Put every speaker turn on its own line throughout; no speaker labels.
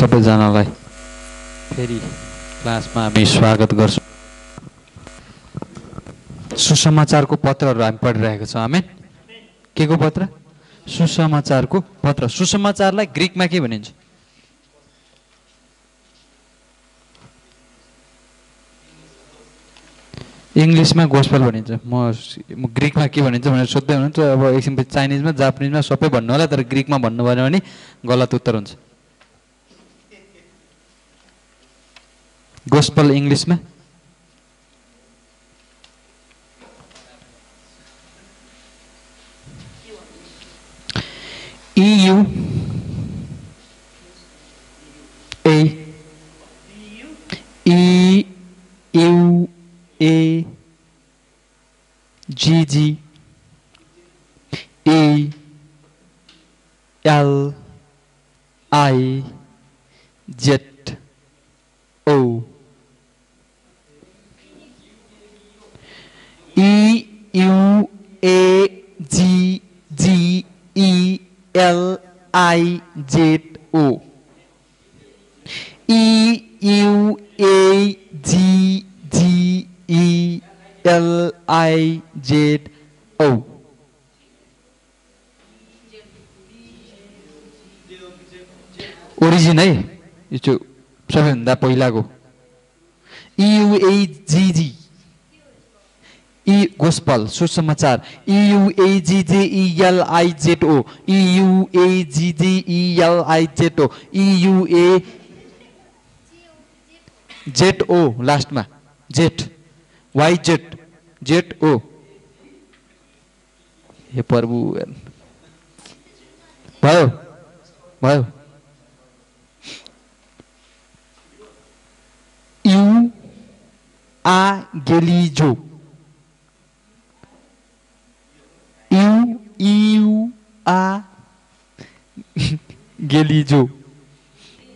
सबैजनालाई फेरि क्लासमा हामी स्वागत गर्छौँ। सुसमाचारको पत्रहरू हामी पढिरहेका छौँ। हामी के को पत्र? सुसमाचारको पत्र। सुसमाचारलाई ग्रिकमा के भनिन्छ? इङ्ग्लिसमा गोस्पल भनिन्छ। म ग्रिकमा के भनिन्छ भनेर सोध्दै हुनुहुन्छ। अब एकछिन चाइनिजमा जापानिजमा सबै भन्नु होला तर ग्रिकमा भन्नु भन्नुभयो भने गलत उत्तर हुन्छ। गोस्पल इङ्ग्लिसमा EU A E U A G G E L I Z O E U A G G E L I Z O E U A G G E L I Z O. Origin है यो चाहिँ सबैभन्दा पहिलाको इयुएजिजी इ gospel सुसमाचार इयुएजिजेइएलआइजेडओ इयुएजिजेइएलआइजेडओ इयुए Z O लास्टमा Z Y Z Z O हे प्रभु भयो भयो यु आ गेलिजो यु आ गेलिजो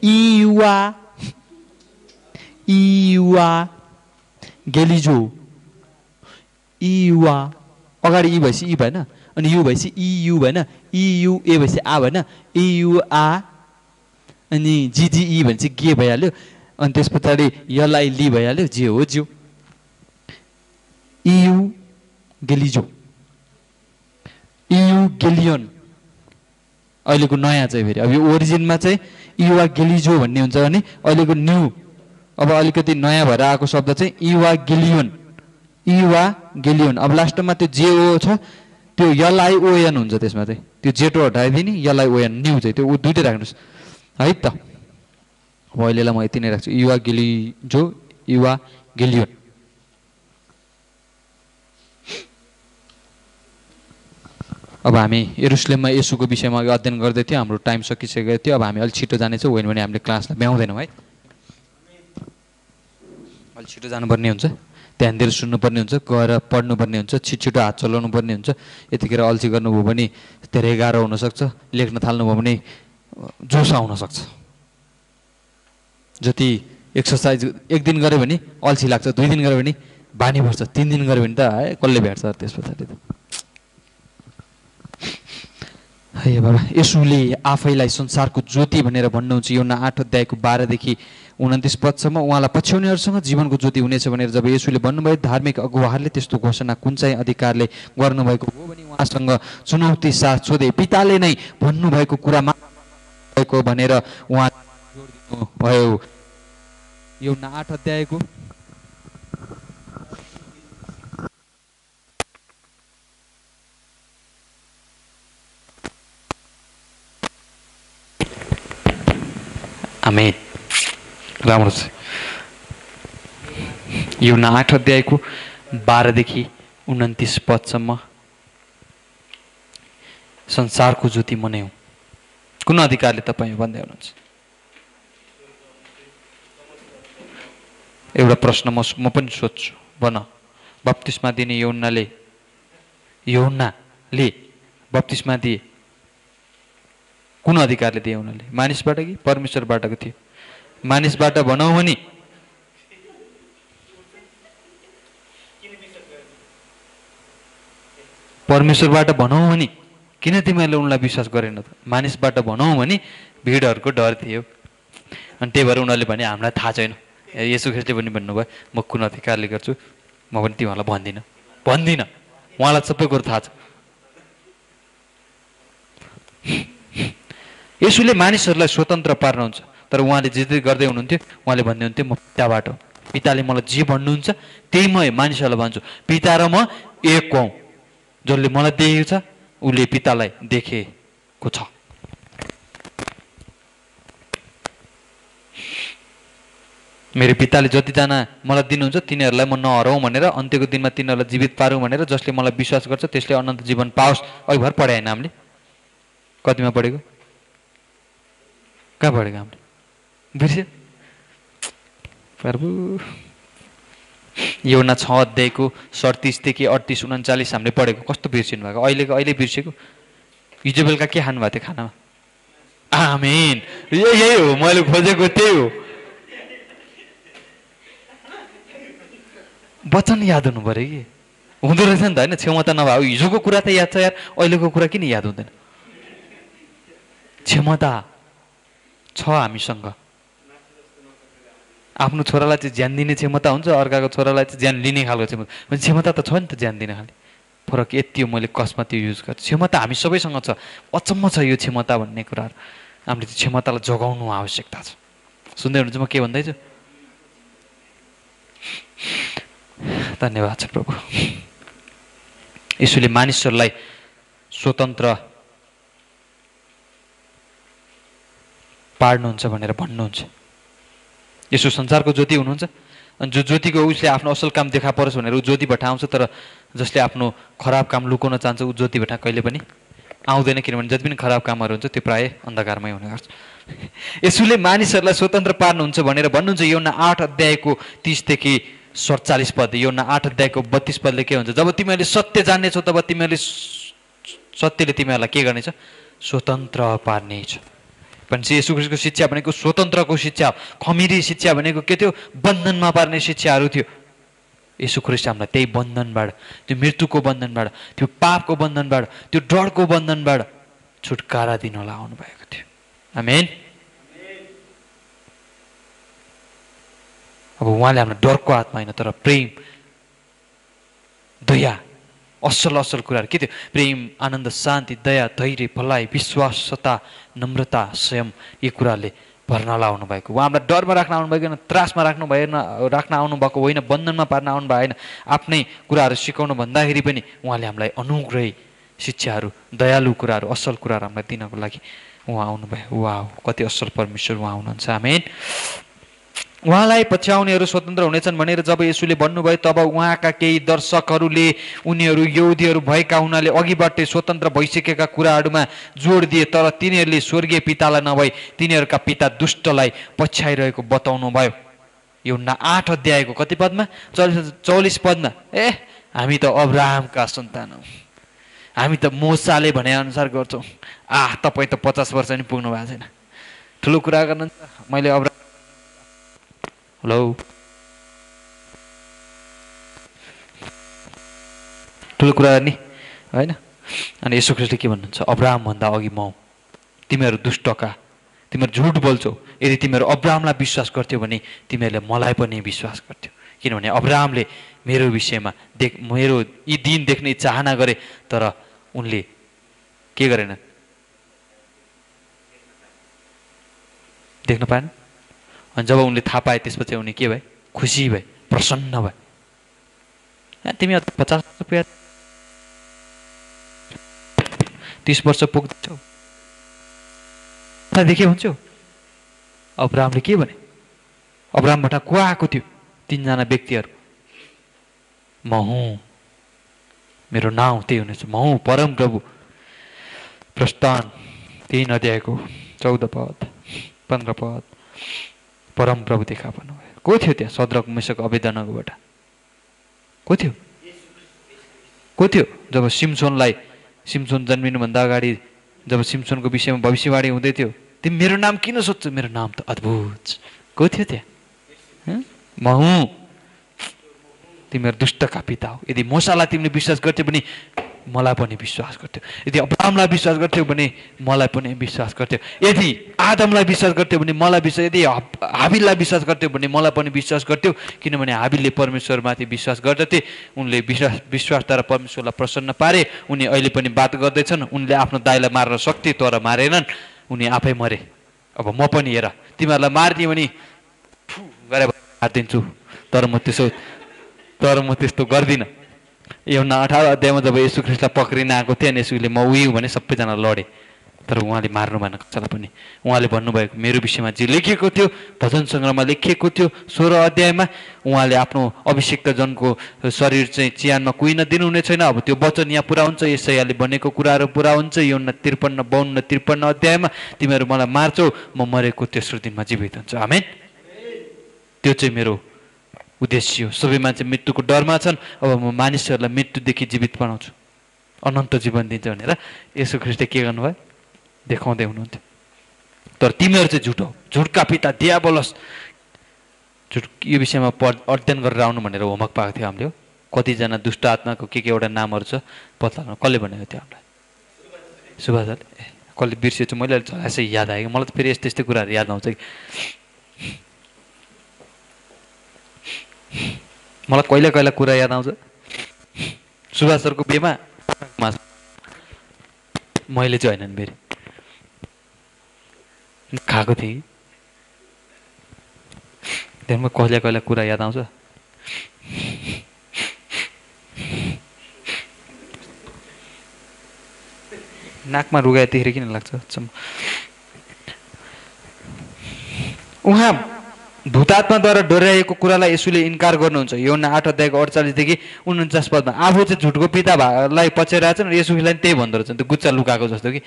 इयुआ इयुआ गेलिजो इयुआ अगाडि इ भएपछि इ भएन अनि यु भएपछि इयु भएन इयु ए भएपछि आ भएन इयुआ अनि जिजिई भनेपछि के भइहाल्यो अनि त्यस पछाडि यसलाई लि भइहाल्यो जे हो ज्यू इयु गेलिजो इयु गेलियोन। अहिलेको नयाँ चाहिँ फेरि। अब यो ओरिजिनमा चाहिँ युवा गेलिजो भन्ने हुन्छ भने अहिलेको न्यू। अब अलिकति नयाँ भएर आएको शब्द चाहिँ युवा गेलियोन। युवा गेलियोन। अब लास्टमा त्यो जेओ छ त्यो यलआइओएन हुन्छ त्यसमा चाहिँ। त्यो जेटो हटाइदिने यलआइओएन न्यू चाहिँ। त्यो दुइटै राख्नुहोस्। है त। अब अहिलेलाई म यति नै राख्छु। युवा गेलिजो युवा गेलियोन। अब हामी एरुसलेममा यसुको विषयमा अध्ययन गर्दै थियौँ हाम्रो टाइम सकिसकेको थियो। अब हामी अलिक छिटो जानेछौँ होइन भने हामीले क्लासलाई भ्याउँदैनौँ है। अलिक छिटो जानुपर्ने हुन्छ। ध्यान दिएर सुन्नुपर्ने हुन्छ गएर पढ्नुपर्ने हुन्छ छिटो छिटो हात चलाउनु पर्ने हुन्छ। यतिखेर अल्छी गर्नुभयो भने धेरै गाह्रो हुनसक्छ लेख्न थाल्नुभयो भने जोस आउन सक्छ जति एक्सर्साइज एक दिन गऱ्यो भने अल्छी लाग्छ दुई दिन गऱ्यो भने बानी पर्छ तिन दिन गऱ्यो भने त है कसले भेट्छ त्यस पछाडि त? है बाबा। यसुले आफैलाई संसारको ज्योति भनेर भन्नुहुन्छ। यो न आठ अध्यायको बाह्रदेखि उन्तिस पदसम्म उहाँलाई पछ्याउनेहरूसँग जीवनको ज्योति हुनेछ भनेर जब यसुले भन्नुभयो धार्मिक अगुवाहरूले त्यस्तो घोषणा कुन चाहिँ अधिकारले गर्नुभएको हो भने उहाँसँग चुनौती साथ सोधे। पिताले नै भन्नुभएको कुरा भएको भनेर उहाँ भयो यो न आठ अध्यायको आमेन राम्रो छ यो न आठ अध्यायको बाह्रदेखि उन्तिस पदसम्म संसारको ज्योति म कुन अधिकारले तपाईँ भन्दै हुनुहुन्छ एउटा प्रश्न म म पनि सोध्छु भन बत्तिसमा दिने यौनाले यौनाले बत्तिसमा दिए कुन अधिकारले दिए उनीहरूले? मानिसबाट कि परमेश्वरबाटको थियो? मानिसबाट भनौँ भने। परमेश्वरबाट भनौँ भने। किन तिमीहरूले उनलाई विश्वास गरेन त? मानिसबाट भनौँ भने भिडहरूको डर थियो। अनि त्यही भएर उनीहरूले भने हामीलाई थाहा छैन। यसो ख्रिस्टले पनि भन्नुभयो म कुन अधिकारले गर्छु? म पनि तिमीहरूलाई भन्दिनँ। भन्दिनँ। उहाँलाई सबै कुरो थाहा छ। यसुले मानिसहरूलाई स्वतन्त्र पार्नुहुन्छ। तर उहाँले जे जे गर्दै हुनुहुन्थ्यो उहाँले भन्दै हुन्थ्यो म पिताबाट पिताले मलाई जे भन्नुहुन्छ त्यही म मानिसहरूलाई भन्छु। पिता र म एक हौँ। जसले मलाई देखेको छ उसले पितालाई देखेको छ। मेरो पिताले जतिजना मलाई दिनुहुन्छ तिनीहरूलाई म नहराउँ भनेर अन्त्यको दिनमा तिनीहरूलाई जीवित पारौँ भनेर जसले मलाई विश्वास गर्छ त्यसले अनन्त जीवन पाओस्। अघि भर पढाएन हामीले। कतिमा पढेको? कहाँ पढेको हामीले बिर्स्यो प्रभु। योना छ अध्यायको सडतिसदेखि अडतिस उन्चालिस हामीले पढेको। कस्तो बिर्सिनु भएको? अहिलेको अहिले बिर्सेको? हिजो बेलुका के खानु भएको थियो खानामा? आमेन। यही हो मैले खोजेको त्यही हो। वचन याद हुनु पऱ्यो कि? हुँदो रहेछ नि त होइन? क्षमता नभए। हिजोको कुरा त याद छ यार अहिलेको कुरा किन याद हुँदैन? क्षमता। छ हामीसँग। आफ्नो छोरालाई चाहिँ ज्यान दिने क्षमता हुन्छ अर्काको छोरालाई चाहिँ ज्यान लिने खालको क्षमता। क्षमता त छ नि त ज्यान दिने खाले। फरक यति हो मैले कसमा त्यो युज गर्छु। क्षमता हामी सबैसँग छ। अचम्म छ यो क्षमता भन्ने कुराहरू। हामीले त्यो क्षमतालाई जोगाउनु आवश्यकता छ। सुन्दै हुनुहुन्छ म के भन्दैछु? धन्यवाद छ प्रभु। यसुले मानिसहरूलाई स्वतन्त्र पाड्नुहुन्छ भनेर भन्नुहुन्छ। यसो संसारको ज्योति हुनुहुन्छ। अनि जो ज्योतिको उसले आफ्नो असल काम देखा परोस् भनेर ऊ ज्योतिबाट आउँछ तर जसले आफ्नो खराब काम लुकाउन चाहन्छ ऊ ज्योतिबाट कहिले पनि आउँदैन। किनभने जति पनि खराब कामहरू हुन्छ त्यो प्रायः अन्धकारमै हुने गर्छ। यसुले मानिसहरूलाई स्वतन्त्र पार्नुहुन्छ भनेर भन्नुहुन्छ। यो आठ अध्यायको तिसदेखि सडचालिस पद यो आठ अध्यायको बत्तिस पदले के हुन्छ जब तिमीहरूले सत्य जान्नेछौ तब तिमीहरूले सत्यले तिमीहरूलाई के गर्नेछ? स्वतन्त्र पार्नेछ। भनेपछि यसो ख्रिस्टको शिक्षा भनेको स्वतन्त्रको शिक्षा खमिरी शिक्षा भनेको के थियो? बन्धनमा पार्ने शिक्षाहरू थियो। यसो ख्रिस्ट हामीलाई त्यही बन्धनबाट त्यो मृत्युको बन्धनबाट त्यो पापको बन्धनबाट त्यो डरको बन्धनबाट छुटकारा दिनलाई आउनुभएको थियो। आमेन। अब उहाँले हामीलाई डरको आत्मा होइन तर प्रेम दया असल असल कुराहरू के थियो? प्रेम आनन्द शान्ति दया धैर्य भलाइ विश्वास सता नम्रता स्वयं यी कुराले भर्न लाउनु भएको। हामीलाई डरमा राख्न आउनुभएको होइन त्रासमा राख्नु भएन राख्न आउनुभएको होइन बन्धनमा पार्न आउनु भएको होइन आफ्नै कुराहरू सिकाउनु भन्दाखेरि पनि उहाँले हामीलाई अनुग्रही शिक्षाहरू दयालु कुराहरू असल कुराहरू हामीलाई दिनको लागि उहाँ आउनुभयो। उहाँ कति असल परमेश्वर उहाँ हुनुहुन्छ। आमेन। उहाँलाई पछ्याउनेहरू स्वतन्त्र हुनेछन् भनेर जब यसुले भन्नुभयो तब उहाँका केही दर्शकहरूले उनीहरू यौधीहरू भएका हुनाले अघिबाटै स्वतन्त्र भइसकेका कुराहरूमा जोड दिए तर तिनीहरूले स्वर्गीय पितालाई नभई तिनीहरूका पिता दुष्टलाई पछ्याइरहेको बताउनु भयो यो न आठ अध्यायको कति पदमा? चौलिस चौलिस पदमा। ए हामी त अब्राहमका सन्तान हौ। हामी त मोसाले भनेअनुसार गर्छौँ। आ तपाईँ त पचास वर्ष नि पुग्नु भएको छैन। ठुलो कुरा गर्न मैले अब्राहम हेलो ठुलो कुरा नि होइन? अनि यसो ख्रिस्टले के भन्नुहुन्छ? अब्राहमभन्दा अघि म तिमीहरू दुष्टका। तिमीहरू झुट बोल्छौ। यदि तिमीहरू अब्राहमलाई विश्वास गर्थ्यौ भने तिमीहरूले मलाई पनि विश्वास गर्थ्यौ। किनभने अब्राहमले मेरो विषयमा देख मेरो यी दिन देख्ने चाहना गरे तर उनले के गरेन? देख्न पाएन? अनि जब उनले थाहा पाए त्यसपछि उनी के भए? खुसी भए प्रसन्न भए। तिमी पचास रुपियाँ तिस वर्ष पुग्छौ देखे हुन्छौ। अब्रामले के भने? अब्रामबाट को आएको थियो? तिनजना व्यक्तिहरू। म हुँ। मेरो नाउँ त्यही हुनेछ। म हुँ परम प्रभु। प्रस्थान त्यही नदिएको चौध पद पन्ध्र पद। परम प्रभु देखा भन्नुभयो। को थियो त्यहाँ सद्रक मिसक अवेदनकोबाट को थियो? को थियो? जब सिमसोनलाई सिमसोन जन्मिनुभन्दा अगाडि जब सिमसोनको विषयमा भविष्यवाणी हुँदै थियो तिमी मेरो नाम किन सोध्छौ? मेरो नाम त अद्भुत को थियो त्यहाँ? म हुँ। तिमीहरू दुष्टका पिता हो। यदि मोसालाई तिमीले विश्वास गर्थ्यौ भने मलाई पनि विश्वास गर्थ्यो। यदि अब्रामलाई विश्वास गर्थ्यो भने मलाई पनि विश्वास गर्थ्यो। यदि आदमलाई विश्वास गर्थ्यो भने मलाई विश्वास यदि हाबिललाई विश्वास गर्थ्यो भने मलाई पनि विश्वास गर्थ्यो। किनभने हाबिलले परमेश्वरमाथि विश्वास गर्दथे उनले विश्वास विश्वासद्वारा परमेश्वरलाई प्रसन्न पारे उनी अहिले पनि बात गर्दैछन् उनले आफ्नो दाइलाई मार्न सक्थे तर मारेनन्। उनी आफै मरे। अब म पनि हेर तिमीहरूलाई मारिदियो भने गरे मारिदिन्छु। तर म त्यसो तर म त्यस्तो गर्दिनँ। एउटा अठार अध्यायमा जब यसु ख्रिस्टलाई पक्रिन आएको थिएँ अनि यसुले म उयो भने सबैजना लडेँ तर उहाँले मार्नु भएन कसैलाई पनि उहाँले भन्नुभएको मेरो विषयमा जे लेखिएको थियो भजन सङ्ग्रहमा लेखिएको थियो सोह्र अध्यायमा उहाँले आफ्नो अभिषेक्त जनको शरीर चाहिँ चियानमा कुहिन दिनुहुने छैन अब त्यो वचन यहाँ पुरा हुन्छ यसैले बनेको कुराहरू पुरा हुन्छ यो त्रिपन्न बाउन्न त्रिपन्न अध्यायमा तिमीहरू मलाई मार्छौ म मरेको तेस्रो दिनमा जीवित हुन्छ आमेन त्यो चाहिँ मेरो उद्देश्य हो। सबै मान्छे मृत्युको डरमा छन्। अब म मानिसहरूलाई मृत्युदेखि जीवित बनाउँछु। अनन्त जीवन दिन्छ भनेर यसो ख्रिस्टले के गर्नुभयो? देखाउँदै हुनुहुन्थ्यो। तर तिमीहरू चाहिँ झुटो झुटका पिता दिया झुट यो विषयमा पढ अध्ययन गरेर आउनु भनेर होमवर्क पाएको थियो हामीले कतिजना दुष्ट आत्माको के के एउटा नामहरू छ पत्ता कसले भनेको थियो हामीलाई? सुभाषले ए कसले बिर्सेछु मैले यसै याद आयो। मलाई त फेरि यस्तो यस्तै कुराहरू याद आउँछ कि? मलाई कहिले कहिले कुरा याद आउँछ। सुभाष सरको बेमा मैले चाहिँ होइन नि फेरि। खाएको थिएँ। त्यहाँदेखि कहिले कहिले कुरा याद आउँछ। नाकमा रुगा यतिखेर किन लाग्छ? उहाँ भूतात्माद्वारा डोर्याएको कुरालाई यसुले इन्कार गर्नुहुन्छ। यो आठ अध्यायको अडचालिसदेखि उन्चास पदमा आफू चाहिँ झुटको पिता भाइलाई पछ्याइरहेको छ र यसुलाई त्यही भन्दो रहेछ त्यो गुच्चा लुकाएको जस्तो कि।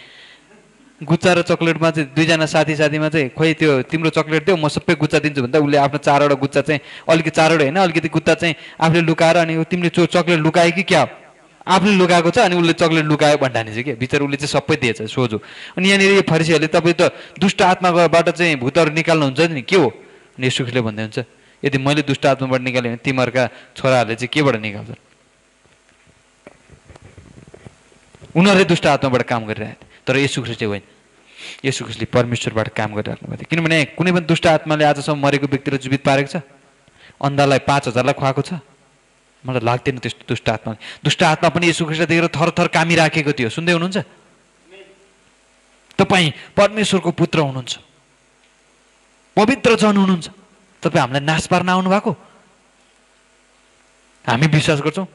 गुच्चा र चक्लेटमा चाहिँ दुईजना साथी साथीमा चाहिँ खोइ त्यो तिम्रो चक्लेट दियो म सबै गुच्चा दिन्छु। भन्दा उसले आफ्नो चारवटा गुच्चा चाहिँ अलिकति चारवटा होइन अलिकति गुच्चा चाहिँ आफूले लुकाएर अनि तिमीले चो चक्लेट लुकायो कि क्या? आफूले लुकाएको छ अनि उसले चक्लेट लुकायो भन्ठाने चाहिँ कि? बिचरा उसले चाहिँ सबै दिएछ सोझो। अनि यहाँनिर यो फरिसीहरूले तपाईँ त दुष्ट आत्माबाट चाहिँ भूतहरू निकाल्नुहुन्छ नि के हो? निशुखले भन्दै हुन्छ यदि मैले दुष्ट आत्माबाट निकालेँ भने तिमीहरूका छोराहरूले चाहिँ केबाट निकाल्छन्? उनीहरूले दुष्ट आत्माबाट काम गरिरहेको थियो तर यसुख्री चाहिँ होइन। यसुख्रीले परमेश्वरबाट काम गरिराख्नु भएको थियो। किनभने कुनै पनि दुष्ट आत्माले आजसम्म मरेको व्यक्तिलाई जीवित पारेको छ? अन्धालाई पाँच हजारलाई खुवाएको छ? मलाई लाग्दैन त्यस्तो दुष्ट आत्माले दुष्ट आत्मा पनि यसुख्रीलाई देखेर थर थर कामिराखेको थियो। सुन्दै हुनुहुन्छ? तपाईँ परमेश्वरको पुत्र हुनुहुन्छ। पवित्र जन हुनुहुन्छ। तपाईँ हामीलाई नाश पार्न आउनु भएको हामी विश्वास गर्छौँ।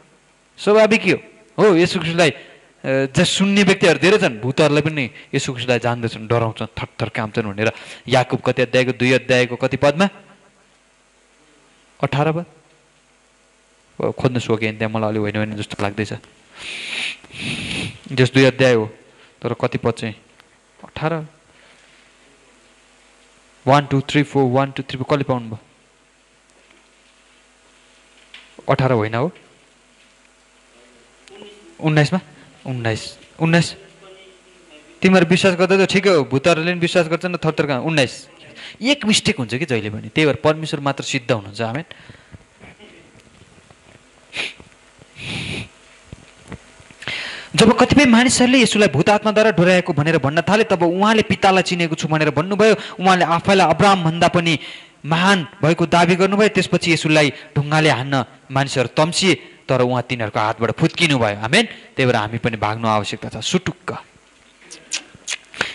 स्वाभाविक हो यसो कृष्णलाई जस सुन्ने व्यक्तिहरू धेरै छन् भूतहरूलाई पनि यसो कृष्णलाई जान्दछन् डराउँछन् थरथर कामछन् भनेर। याकुब कति अध्यायको दुई अध्यायको कति पदमा? अठार पद? खोज्नु सकेन त्यहाँ मलाई अलिक होइन भने जस्तो लाग्दैछ। जस दुई अध्याय हो तर कति पद चाहिँ? अठार। One two three four one two three four कसले पाउनुभयो अठार होइन हो उन्नाइसमा उन्नाइस उन्नाइस तिमीहरू विश्वास गर्दा त ठिकै हो। भूतहरूले पनि विश्वास गर्छन् थरथर कहाँ? उन्नाइस एक मिस्टेक हुन्छ कि जहिले पनि? त्यही भएर परमेश्वर मात्र सिद्ध हुनुहुन्छ हामी जब कतिपय मानिसहरूले यसुलाई भूतात्माद्वारा डोराएको भनेर भन्न थाले तब उहाँले पितालाई चिनेको छु भनेर भन्नुभयो। उहाँले आफैलाई अब्रामभन्दा पनि महान भएको दावी गर्नुभयो। त्यसपछि यसुलाई ढुङ्गाले हान्न मानिसहरू तम्सिए तर उहाँ तिनीहरूको हातबाट फुत्किनु भयो। हामेन त्यही भएर हामी पनि भाग्नु आवश्यकता छ। सुटुक्क।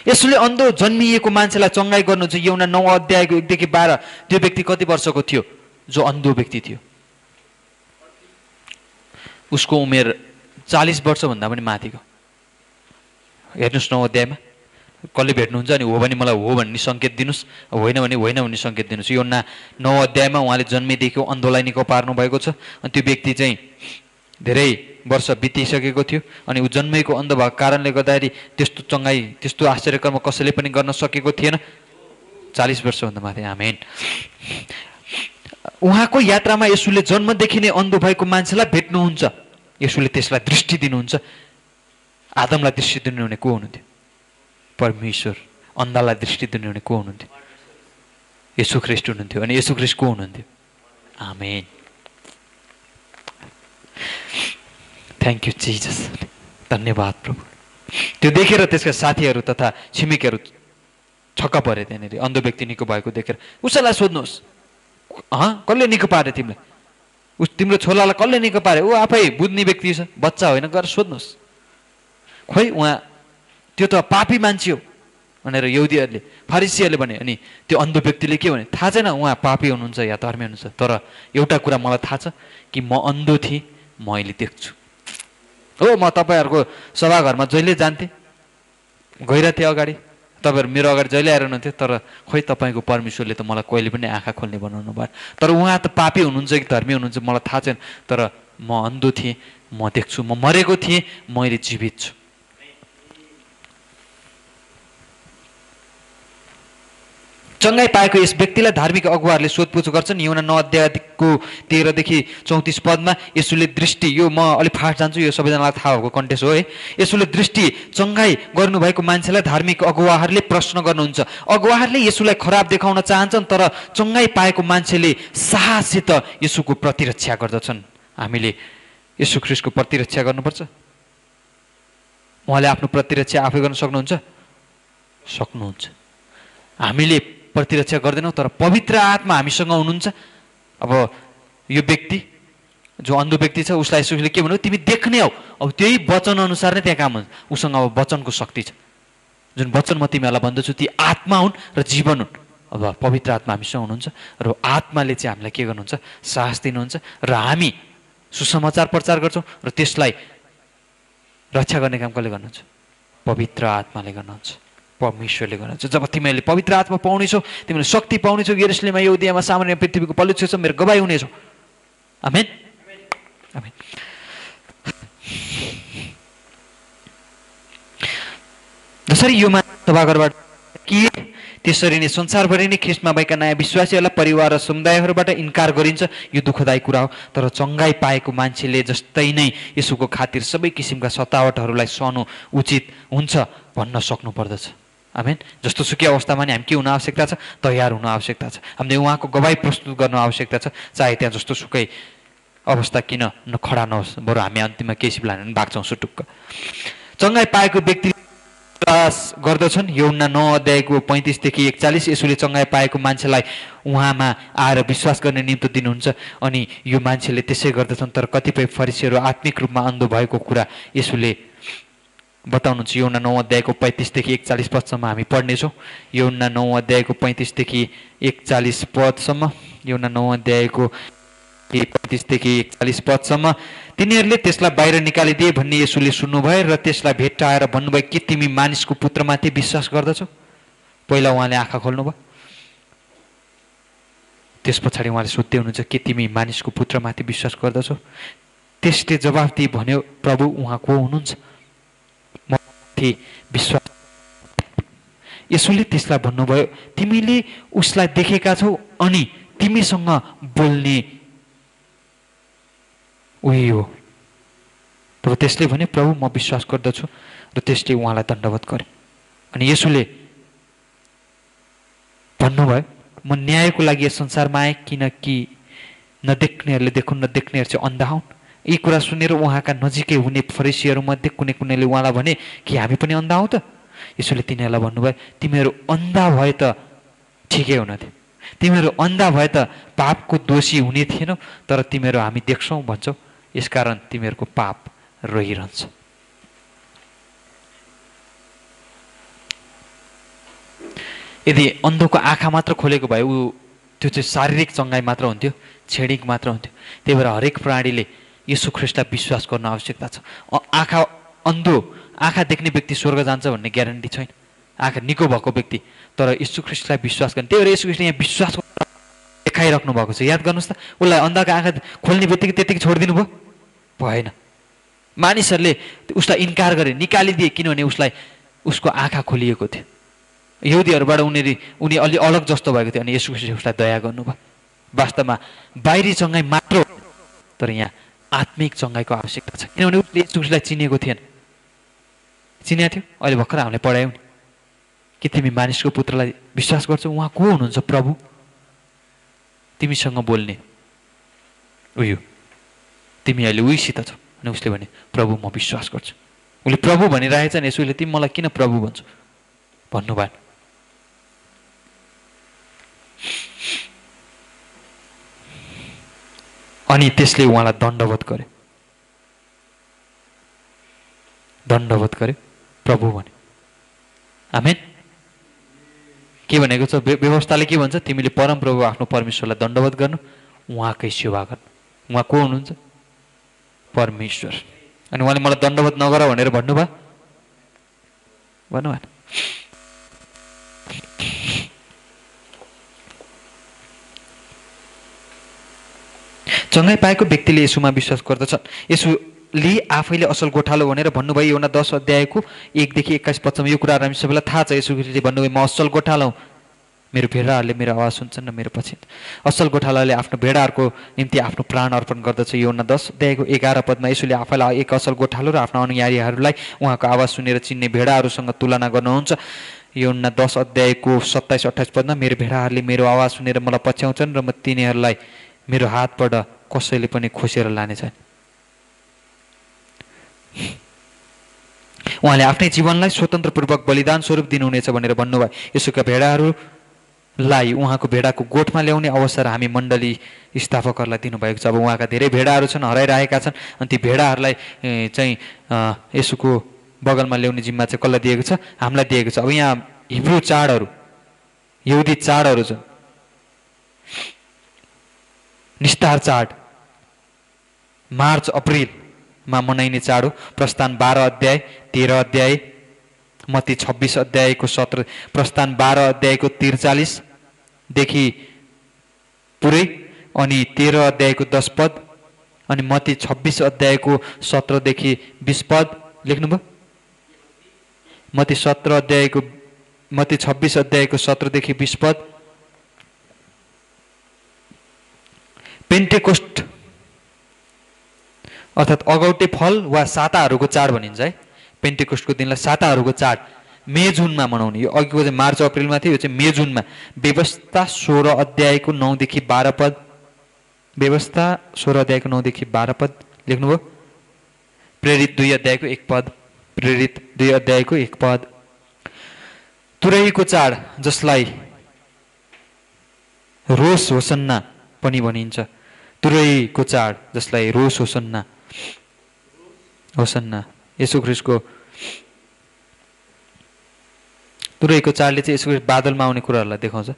यसले अन्धो जन्मिएको मान्छेलाई चङ्गाई गर्नु चाहिँ एउटा नौ अध्यायको एकदेखि बाह्र त्यो व्यक्ति कति वर्षको थियो? जो अन्धो व्यक्ति थियो। उसको उमेर चालिस वर्षभन्दा पनि माथिको। हेर्नुहोस् नौ अध्यायमा। कसले भेट्नुहुन्छ अनि हो भने मलाई हो भन्ने सङ्केत दिनुहोस् होइन भने होइन भन्ने सङ्केत दिनुहोस्। यो ना नौ अध्यायमा उहाँले जन्मेदेखि अन्धोलाई निको पार्नु भएको छ। अनि त्यो व्यक्ति चाहिँ धेरै वर्ष बितिसकेको थियो अनि ऊ जन्मेको अन्ध भएको कारणले गर्दाखेरि त्यस्तो चङ्गाई त्यस्तो आश्चर्यकर्म कसैले पनि गर्न सकेको थिएन। चालिस वर्षभन्दा माथि। आमेन। उहाँको यात्रामा यसुले जन्मदेखि नै अन्धो भएको मान्छेलाई भेट्नुहुन्छ। यसुले त्यसलाई दृष्टि दिनुहुन्छ। आदमलाई दृष्टि दिनुहुने को हुनुहुन्थ्यो? परमेश्वर। अन्धालाई दृष्टि दिनुहुने को हुनुहुन्थ्यो? यसु ख्रिस्ट हुनुहुन्थ्यो अनि यसु ख्रिस्ट को हुनुहुन्थ्यो? आमेन। थ्याङ्क यू जिजस धन्यवाद प्रभु। त्यो देखेर त्यसका साथीहरू तथा छिमेकीहरू छक्क परे त्यहाँनिर। अन्ध व्यक्ति निको भएको देखेर उसैलाई सोध्नुहोस्। हँ कसले निको पारे तिमीलाई? उस तिम्रो छोरालाई कसले निको पारे? ऊ आफै बुझ्ने व्यक्ति छ। बच्चा होइन गएर सोध्नुहोस्। खोइ उहाँ त्यो त पापी मान्छे हो भनेर यौदीहरूले फारिसीहरूले भने। अनि त्यो अन्ध व्यक्तिले के भने थाहा छैन उहाँ पापी हुनुहुन्छ या धर्मी हुनुहुन्छ तर एउटा कुरा मलाई थाहा छ कि म अन्धो थिएँ म अहिले देख्छु। हो म तपाईँहरूको सभाघरमा जहिले जान्थेँ गइरहेको थिएँ अगाडि। तपाईँहरू मेरो अगाडि जहिले आएर हुनुहुन्थ्यो तर खोइ तपाईँको परमेश्वरले त मलाई कहिले पनि आँखा खोल्ने बनाउनु भयो तर उहाँ त पापी हुनुहुन्छ कि धर्मी हुनुहुन्छ मलाई थाहा छैन तर म अन्धो थिएँ म देख्छु म मरेको थिएँ मैले जीवित छु। चङ्गाई पाएको यस व्यक्तिलाई धार्मिक अगुवाहरूले सोधपुछ गर्छन्। यौना नौ अध्यायको तेह्रदेखि चौतिस पदमा यसुले दृष्टि यो म अलिक फास्ट जान्छु यो सबैजनालाई थाहा भएको कन्टेस्ट हो है। यसुले दृष्टि चङ्गाई गर्नुभएको मान्छेलाई धार्मिक अगुवाहरूले प्रश्न गर्नुहुन्छ। अगुवाहरूले यसुलाई खराब देखाउन चाहन्छन् तर चङ्गाई पाएको मान्छेले साहससित यसुको प्रतिरक्षा गर्दछन्। हामीले यसु ख्रिस्टको प्रतिरक्षा गर्नुपर्छ। उहाँले आफ्नो प्रतिरक्षा आफै गर्न सक्नुहुन्छ? सक्नुहुन्छ। हामीले प्रतिरक्षा गर्दैनौँ तर पवित्र आत्मा हामीसँग हुनुहुन्छ। अब यो व्यक्ति जो अन्ध व्यक्ति छ उसलाई यसोले के भन्यो? तिमी देख्ने हौ। अब त्यही वचन अनुसार नै त्यहाँ काम हुन्छ। उसँग अब वचनको शक्ति छ। जुन वचन म तिमीहरूलाई भन्दछु ती आत्मा हुन् र जीवन हुन्। अब पवित्र आत्मा हामीसँग हुनुहुन्छ र आत्माले चाहिँ हामीलाई के गर्नुहुन्छ? साहस दिनुहुन्छ र हामी सुसमाचार प्रचार गर्छौँ र त्यसलाई रक्षा गर्ने काम कसले गर्नुहुन्छ? पवित्र आत्माले गर्नुहुन्छ। परमेश्वरले गर्नुहुन्छ। जब तिमीहरूले पवित्र आत्मा पाउनेछौ तिमीले शक्ति पाउनेछौ यरुसलेममा दियामा सामान्य पृथ्वीको पल्लो छ मेरो गवाई हुनेछौ। आमेन। आमेन। जसरी यो सभाघरबाट के त्यसरी नै संसारभरि नै ख्रिस्टमा भएका नयाँ विश्वासीहरूलाई परिवार र समुदायहरूबाट इन्कार गरिन्छ यो दुःखदायी कुरा हो। तर चङ्गाई पाएको मान्छेले जस्तै नै यसोको खातिर सबै किसिमका सतावटहरूलाई सहनु उचित हुन्छ भन्न सक्नु पर्दछ। आमेन जस्तो सुकै अवस्थामा नि हामी के हुन आवश्यकता छ? तयार हुन आवश्यकता छ। हामीले उहाँको गवाई प्रस्तुत गर्न आवश्यकता छ। चाहे त्यहाँ जस्तो सुकै अवस्था किन न खडा नहोस्। बरु हामी अन्तिममा केही सिप लाने भाग्छौँ सुटुक्क। चङ्गाई पाएको व्यक्ति गर्दछन्। यौना नौ अध्यायको पैँतिसदेखि एकचालिस। यसोले चङ्गाई पाएको मान्छेलाई उहाँमा आएर विश्वास गर्ने निम्ति दिनुहुन्छ। अनि यो मान्छेले त्यसै गर्दछन्। तर कतिपय फरिसीहरू आत्मिक रूपमा अन्धो भएको कुरा यसोले बताउनुहुन्छ यौना नौ अध्यायको पैँतिसदेखि एकचालिस पदसम्म हामी पढ्नेछौँ। यौना नौ अध्यायको पैँतिसदेखि एकचालिस पदसम्म यौना नौ अध्यायको पैँतिसदेखि एकचालिस पदसम्म। तिनीहरूले त्यसलाई बाहिर निकालिदिए भन्ने यसुले सुन्नुभयो र त्यसलाई भेट्टाएर भन्नुभयो कि तिमी मानिसको पुत्रमाथि विश्वास गर्दछौ। पहिला उहाँले आँखा खोल्नुभयो। त्यस पछाडि उहाँले सोध्दै हुनुहुन्छ के तिमी मानिसको पुत्रमाथि विश्वास गर्दछौ। त्यसले जवाफ दिए भन्यो प्रभु उहाँ को हुनुहुन्छ? थिए विश्वास। यसोले त्यसलाई भन्नुभयो तिमीले उसलाई देखेका छौ अनि तिमीसँग बोल्ने उही हो। तब त्यसले भने प्रभु म विश्वास गर्दछु र त्यसले उहाँलाई दण्डवत गरे। अनि यसोले भन्नुभयो म न्यायको लागि यस संसारमा आएँ किनकि नदेख्नेहरूले देखुन् नदेख्नेहरू चाहिँ अन्धा हुन्। यी कुरा सुनेर उहाँका नजिकै हुने फरेसीहरूमध्ये कुनै कुनैले उहाँलाई भने कि हामी पनि अन्धा हौ त? यसोले तिनीहरूलाई भन्नुभयो तिमीहरू अन्धा भए त ठिकै हुन थियो तिमीहरू अन्धा भए त पापको दोषी हुने थिएनौ तर तिमीहरू हामी देख्छौँ भन्छौ। यसकारण तिमीहरूको पाप रहिरहन्छ। यदि अन्धोको आँखा मात्र खोलेको भए ऊ त्यो चाहिँ शारीरिक चङ्गाइ मात्र हुन्थ्यो छेडिक मात्र हुन्थ्यो। त्यही भएर हरेक प्राणीले यसो ख्रिस्टलाई विश्वास गर्न आवश्यकता छ। आँखा अन्धो आँखा देख्ने व्यक्ति स्वर्ग जान्छ भन्ने ग्यारेन्टी छैन। आँखा निको भएको व्यक्ति तर यशु ख्रिस्टलाई विश्वास गर्ने। त्यही भएर यसु ख्रिस्टले यहाँ विश्वास देखाइराख्नु भएको छ। याद गर्नुहोस् त उसलाई अन्धाको आँखा खोल्ने बित्तिकै त्यतिकै छोडिदिनु भयो? भएन। मानिसहरूले उसलाई इन्कार गरे निकालिदिए किनभने उसलाई उसको आँखा खोलिएको थियो। यहुदीहरूबाट उनीहरू उनी अलि अलग जस्तो भएको थियो अनि यसु उसलाई दया गर्नुभयो। वास्तवमा बाहिरी चङ्गाइ मात्र तर यहाँ आत्मिक चङ्गाइको आवश्यकता छ। किनभने उसले यसुलाई चिनेको थिएन। चिनेको थियो? अहिले भर्खर हामीले पढायौँ नि। कि तिमी मानिसको पुत्रलाई विश्वास गर्छौ? उहाँ को हुनुहुन्छ प्रभु? तिमीसँग बोल्ने। उयो। तिमी अहिले उहीसित छौ। अनि उसले भने प्रभु म विश्वास गर्छु। उसले प्रभु भनिरहेछ नि यसोले तिमी मलाई किन प्रभु भन्छु? भन्नु अनि त्यसले उहाँलाई दण्डवत गर्यो दण्डवत गर्यो प्रभु भन्यो आमेन। के भनेको छ? व्यवस्थाले के भन्छ? तिमीले परमप्रभु आफ्नो परमेश्वरलाई दण्डवत गर्नु उहाँकै सेवा गर्नु। उहाँ को हुनुहुन्छ? परमेश्वर। अनि उहाँले मलाई दण्डवत नगर भनेर भन्नुभयो? भन्नु चङ्गाइ पाएको व्यक्तिले यसुमा विश्वास गर्दछन्। यसुले आफैले असल गोठालो भनेर भन्नुभयो एउटा दस अध्यायको एकदेखि एक्काइस पछिसम्म यो कुराहरू हामी सबैलाई थाहा छ यसुले भन्नुभयो म असल गोठालो मेरो भेडाहरूले मेरो आवाज सुन्छन् र मेरो पछि असल गोठालाले आफ्नो भेडाहरूको निम्ति आफ्नो प्राण अर्पण गर्दछ। यो दस अध्यायको एघार पदमा यसोले आफैलाई एक असल गोठालो र आफ्नो अनुयायीहरूलाई उहाँको आवाज सुनेर चिन्ने भेडाहरूसँग तुलना गर्नुहुन्छ। यो दस अध्यायको सत्ताइस अठाइस पदमा मेरो भेडाहरूले मेरो आवाज सुनेर मलाई पछ्याउँछन् र म तिनीहरूलाई मेरो हातबाट कसैले पनि खोसेर लानेछ उहाँले आफ्नै जीवनलाई स्वतन्त्रपूर्वक बलिदान स्वरूप दिनुहुनेछ भनेर भन्नुभयो। यसोका भेडाहरूलाई उहाँको भेडाको गोठमा ल्याउने अवसर हामी मण्डली स्थापकहरूलाई दिनुभएको छ। अब उहाँका धेरै भेडाहरू छन् हराइरहेका छन् अनि ती भेडाहरूलाई चाहिँ यसोको बगलमा ल्याउने जिम्मा चाहिँ कसलाई दिएको छ? हामीलाई दिएको छ। अब यहाँ हिब्रू चाडहरू यहुदी चाडहरू छन्। निस्तार चाड। मार्च अप्रिलमा मनाइने चाड। हो प्रस्थान बाह्र अध्याय तेह्र अध्याय मती छब्बिस अध्यायको सत्र प्रस्थान बाह्र अध्यायको तिरचालिसदेखि पुरै अनि तेह्र अध्यायको दस पद अनि मती छब्बिस अध्यायको सत्रदेखि बिस पद। लेख्नुभयो? मती सत्र अध्यायको मती छब्बिस अध्यायको सत्रदेखि बिस पद। पेन्टेकोस्ट अर्थात् अगौटे फल वा साताहरूको चाड भनिन्छ है। पेन्टेकोस्टको दिनलाई साताहरूको चाड मे जुनमा मनाउने। यो अघिको चाहिँ मार्च अप्रिलमा थियो यो चाहिँ मे जुनमा। व्यवस्था सोह्र अध्यायको नौदेखि बाह्र पद। व्यवस्था सोह्र अध्यायको नौदेखि बाह्र पद। लेख्नुभयो? प्रेरित दुई अध्यायको एक पद। प्रेरित दुई अध्यायको एक पद। तुरैको चाड जसलाई रोस होसन्ना पनि भनिन्छ। तुरैको चाड जसलाई रोस होसन्ना होसन्ना यसो ख्रिसको तुरैको चाडले चाहिँ यसो बादलमा आउने कुराहरूलाई देखाउँछ।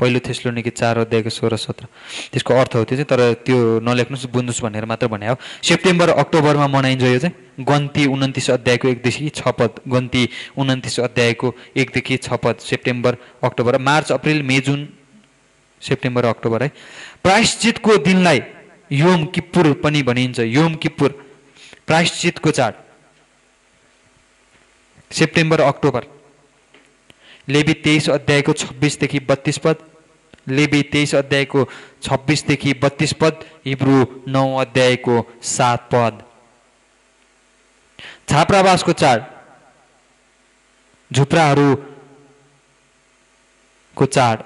पहिलो तेस्लो कि चार अध्यायको सोह्र सत्र। त्यसको अर्थ हो त्यो चाहिँ तर त्यो नलेख्नुहोस् बुझ्नुहोस् भनेर मात्र भने हो। सेप्टेम्बर अक्टोबरमा मनाइन्छ यो चाहिँ। गन्ती उन्तिस अध्यायको एकदेखि छ पद। गन्ती उन्तिस अध्यायको एकदेखि छ पद। September October March April May June. September October है। प्रायश्चितको दिनलाई योम किप्पुर पनि भनिन्छ योम किप्पुर प्रायश्चितको चाड। September October. लेबी तेइस अध्यायको छब्बिसदेखि बत्तिस पद। लेबी तेइस अध्यायको छब्बिसदेखि बत्तिस पद। हिब्रू नौ अध्यायको सात पद। छाप्रावासको चाड। झुप्राहरूको चाड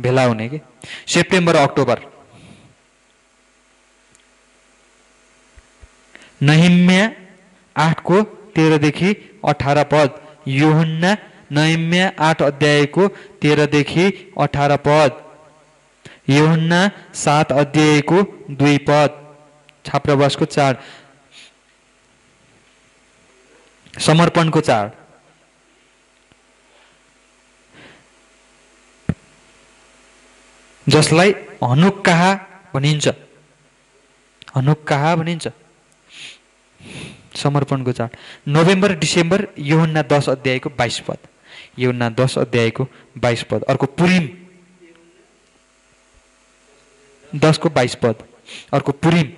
भेला हुने कि? September October. नहिम्या आठको तेह्रदेखि अठार पद योहन्ना नहिम्या आठ अध्यायको तेह्रदेखि अठार पद योहन्ना सात अध्यायको दुई पद छाप्रावासको चाड समर्पणको चाड जसलाई हनुक्काहा भनिन्छ। हनुक्काहा भनिन्छ। समर्पणको चाड। नोभेम्बर डिसेम्बर योहन्ना दस अध्यायको बाइस पद। योहन्ना दस अध्यायको बाइस पद। अर्को पुरिम। दसको बाइस पद। अर्को पुरिम।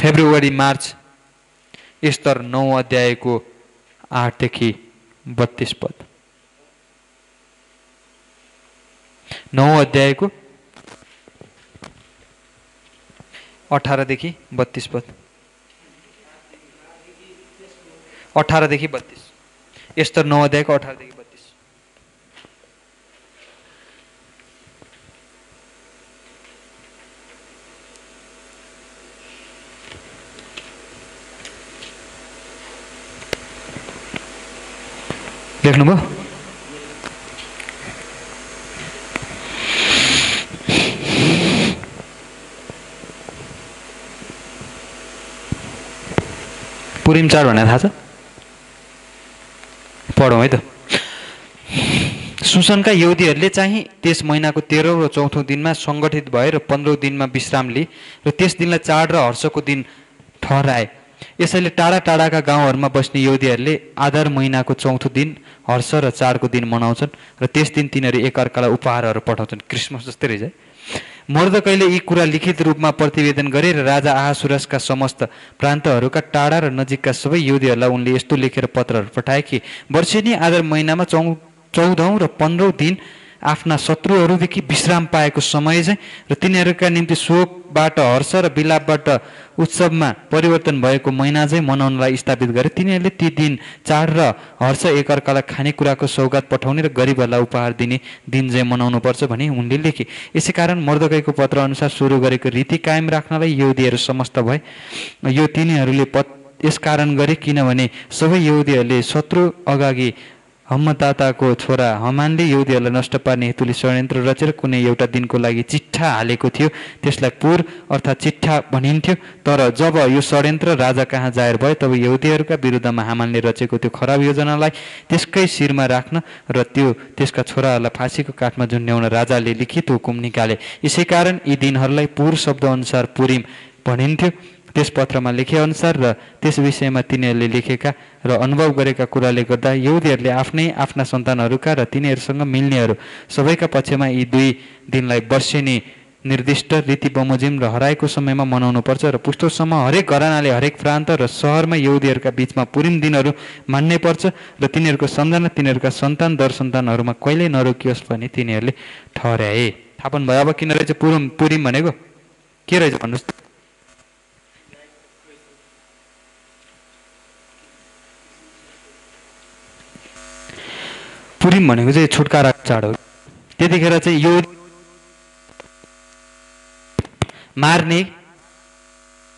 फेब्रुअरी मार्च स्तर नौ अध्यायको आठदेखि बत्तिस पद। नौ अध्यायको अठारह देखि, बत्तीस पद। अठारह अठारदेखि बत्तिस। यस्तर नौ अध्याय को अध्यायको अठारदेखि बत्तिस। लेख्नुभयो पुरिम चाड भनेर थाहा छ? पढौँ है त। सुसनका यहुदीहरूले चाहिँ त्यस महिनाको तेह्रौँ र चौथो दिनमा सङ्गठित भए र पन्ध्रौँ दिनमा विश्राम लिए र त्यस दिनलाई चाड र हर्षको दिन ठहराए। यसैले टाढा टाढाका गाउँहरूमा बस्ने यहुदीहरूले आधार महिनाको चौथो दिन हर्ष र चाडको दिन मनाउँछन् र त्यस दिन तिनीहरू एकअर्कालाई उपहारहरू पठाउँछन्। क्रिसमस जस्तै रहेछ मर्दकैले यी कुरा लिखित रूपमा प्रतिवेदन गरे र राजा आहासुरसका समस्त प्रान्तहरूका टाढा र नजिकका सबै युदीहरूलाई उनले यस्तो लेखेर पत्रहरू पठाए कि वर्षेनी आदर महिनामा चौ चौधौँ र पन्ध्रौँ दिन आफ्ना शत्रुहरूदेखि विश्राम पाएको समय चाहिँ र तिनीहरूका निम्ति शोकबाट हर्ष र विलापबाट उत्सवमा परिवर्तन भएको महिना चाहिँ मनाउनलाई स्थापित गरे। तिनीहरूले ती दिन चाड र हर्ष एकअर्कालाई खानेकुराको सौगात पठाउने र गरिबहरूलाई उपहार दिने दिन चाहिँ मनाउनुपर्छ भनी उनले लेखे। यसै कारण मर्दकैको पत्र अनुसार सुरु गरेको रीति कायम राख्नलाई यहुदीहरू समस्त भए। यो तिनीहरूले पत यसकारण गरे किनभने सबै यहुदीहरूले शत्रु अगाडि हम्मताताको छोरा हमानले यहुदीहरूलाई नष्ट पार्ने हेतुले षड्यन्त्र रचेर कुनै एउटा दिनको लागि चिट्ठा हालेको थियो। त्यसलाई पुर अर्थात् चिट्ठा भनिन्थ्यो। तर जब यो षड्यन्त्र राजा कहाँ जाहेर भयो तब यहुदीहरूका विरुद्धमा हामानले रचेको त्यो खराब योजनालाई त्यसकै शिरमा राख्न र त्यो त्यसका छोराहरूलाई फाँसीको काठमा झुन्ड्याउन राजाले लिखित हुकुम निकाले। यसै कारण यी दिनहरूलाई पुर शब्दअनुसार पुरिम भनिन्थ्यो। त्यस पत्रमा लेखेअनुसार र त्यस विषयमा तिनीहरूले लेखेका र अनुभव गरेका कुराले गर्दा यहुदीहरूले आफ्नै आफ्ना सन्तानहरूका र तिनीहरूसँग मिल्नेहरू सबैका पक्षमा यी दुई दिनलाई वर्षेनी निर्दिष्ट रीति बमोजिम र हराएको समयमा मनाउनु पर्छ र पुस्तोसम्म हरेक घरानाले हरेक प्रान्त र सहरमा यहुदीहरूका बिचमा पुरिम दिनहरू मान्नै पर्छ र तिनीहरूको सम्झना तिनीहरूका सन्तान दर सन्तानहरूमा कहिल्यै नरोकियोस् भने तिनीहरूले ठहर्याए थाहा पाउनुभयो अब किन रहेछ पुरम पुरिम भनेको? के रहेछ भन्नुहोस् पुरिम भनेको चाहिँ छुटकारा चाड हो। त्यतिखेर चाहिँ यो मार्ने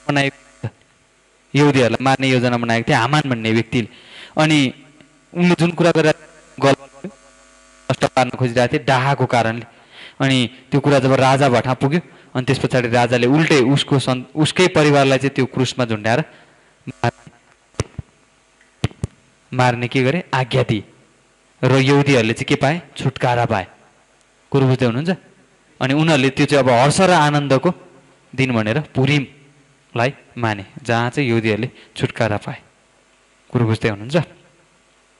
बनाएको यहुदीहरूलाई मार्ने योजना बनाएको थियो हामान भन्ने व्यक्तिले अनि उनले जुन कुरा गरेर गल्प पार्न खोजिरहेको थिए डाहाको कारणले। अनि त्यो कुरा जब राजा भठा पुग्यो अनि त्यस पछाडि राजाले उल्टै उसको सन् उसकै परिवारलाई चाहिँ त्यो क्रुसमा झुन्ड्याएर मार्ने के गरे? आज्ञा दिए। र यहुदीहरूले चाहिँ के पाए? छुटकारा पाए। कुरो बुझ्दै हुनुहुन्छ? अनि उनीहरूले त्यो चाहिँ अब हर्ष र आनन्दको दिन भनेर पुरिमलाई माने जहाँ चाहिँ यहुदीहरूले छुटकारा पाए। कुरो बुझ्दै हुनुहुन्छ?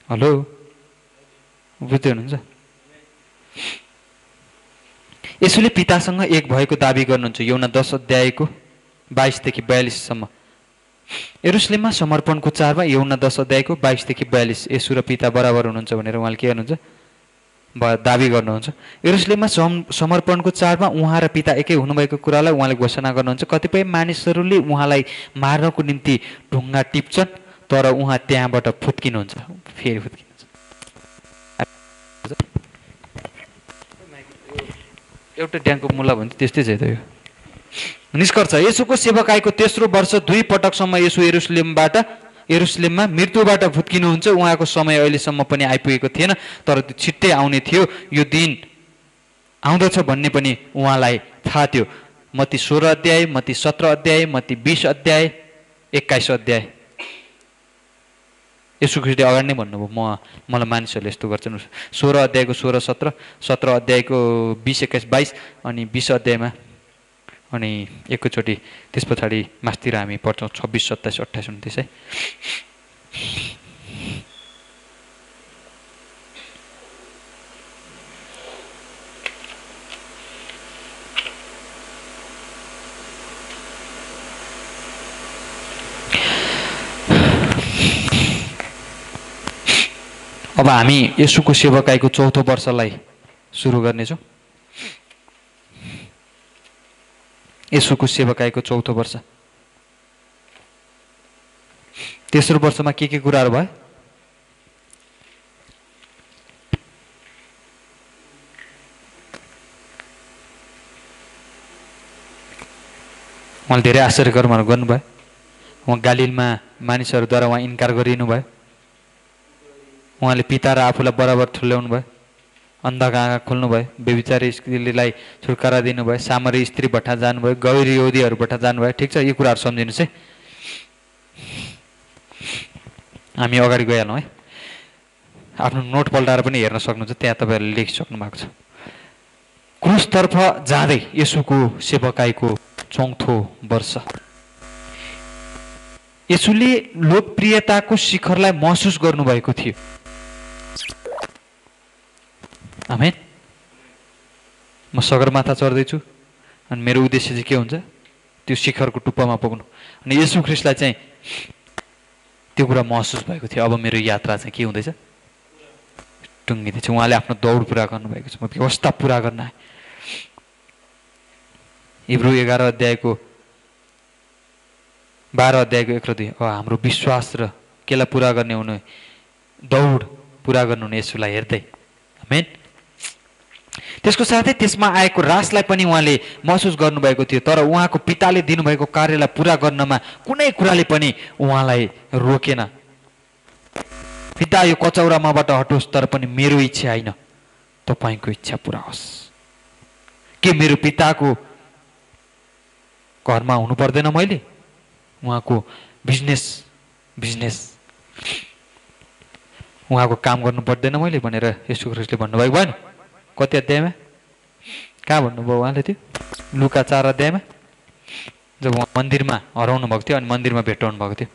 हेलो? बुझ्दै हुनुहुन्छ? यसोले पितासँग एक भएको दावी गर्नुहुन्छ। यौना दस अध्यायको बाइसदेखि बयालिससम्म। एरुसलेममा समर्पणको चाडमा यौना दस अध्यायको बाइसदेखि बयालिस यसु र पिता बराबर हुनुहुन्छ भनेर उहाँले के गर्नुहुन्छ? दावी गर्नुहुन्छ। एरुसलेममा सम समर्पणको चाडमा उहाँ र पिता एकै हुनुभएको कुरालाई उहाँले घोषणा गर्नुहुन्छ। कतिपय मानिसहरूले उहाँलाई मार्नको निम्ति ढुङ्गा टिप्छन् तर उहाँ त्यहाँबाट फुत्किनुहुन्छ। फेरि फुत्किनुहुन्छ। एउटा ड्याङको मुला भन्थ्यो त्यस्तै छ त यो। निष्कर्ष यसुको सेवकाईको तेस्रो वर्ष दुई पटकसम्म यसो एरुसलेमबाट एरुसलेममा मृत्युबाट भुत्किनुहुन्छ। उहाँको समय अहिलेसम्म पनि आइपुगेको थिएन तर त्यो छिट्टै आउने थियो। यो दिन आउँदछ भन्ने पनि उहाँलाई थाहा थियो। मती सोह्र अध्याय मती सत्र अध्याय मती बिस अध्याय एक्काइस अध्याय। यसो ख्रिस्टले अगाडि नै भन्नुभयो म मलाई मानिसहरूले यस्तो गर्छन्। सोह्र अध्यायको सोह्र सत्र सत्र अध्यायको बिस एक्काइस बाइस अनि बिस अध्यायमा अनि एकैचोटि त्यस पछाडि मासतिर हामी पढ्छौँ छब्बिस सत्ताइस अट्ठाइस उन्तिस है। अब हामी यसुको सेवकाईको चौथो वर्षलाई सुरु गर्नेछौँ। यसोको सेवकाईको चौथो वर्ष। तेस्रो वर्षमा के के कुराहरू भयो? उहाँले धेरै आश्चर्य कर्महरू गर्नुभयो। उहाँ गालिलमा मानिसहरूद्वारा उहाँ इन्कार गरिनु भयो उहाँले पिता र आफूलाई बराबर ठुल्याउनु भयो अन्धका आँखा खोल्नुभयो बेबिचारी स्त्रीलाई छुटकारा दिनुभयो सामरी स्त्री भट्टा जानुभयो गैर योधीहरूबाट जानुभयो। ठिक छ यो कुराहरू सम्झिनुहोस् है। हामी अगाडि गइहालौँ है। आफ्नो नोट पल्टाएर पनि हेर्न सक्नुहुन्छ त्यहाँ तपाईँहरूले लेखिसक्नु भएको छ। क्रुसतर्फ जाँदै यसुको सेवकाईको चौथो वर्ष। यसुले लोकप्रियताको शिखरलाई महसुस गर्नुभएको थियो। आमेन। म सगरमाथा चढ्दैछु अनि मेरो उद्देश्य चाहिँ के हुन्छ? त्यो शिखरको टुप्पामा पुग्नु। अनि यसु ख्रिस्टलाई चाहिँ त्यो कुरा महसुस भएको थियो। अब मेरो यात्रा चाहिँ के हुँदैछ? टुङ्गिँदैछ उहाँले आफ्नो दौड पुरा गर्नुभएको छ। म व्यवस्था पुरा गर्न आएँ। हिब्रू एघार अध्यायको बाह्र अध्यायको एक र दुई। हाम्रो विश्वास र केलाई पुरा गर्ने हुनु? दौड पुरा गर्नुहुने यसुलाई हेर्दै। मेन त्यसको साथै त्यसमा आएको रासलाई पनि उहाँले महसुस गर्नुभएको थियो तर उहाँको पिताले दिनुभएको कार्यलाई पुरा गर्नमा कुनै कुराले पनि उहाँलाई रोकेन। पिता यो कचौरामाबाट हटोस् तर पनि मेरो इच्छा होइन। तपाईँको इच्छा पुरा होस्। के मेरो पिताको घरमा हुनु पर्दैन मैले? उहाँको बिजनेस बिजनेस। उहाँको काम गर्नु पर्दैन मैले भनेर यसो भन्नुभएको भएन। कति अध्यायमा कहाँ भन्नुभयो उहाँले त्यो लुका चार अध्यायमा जब उहाँ मन्दिरमा हराउनु भएको थियो अनि मन्दिरमा भेटाउनु भएको थियो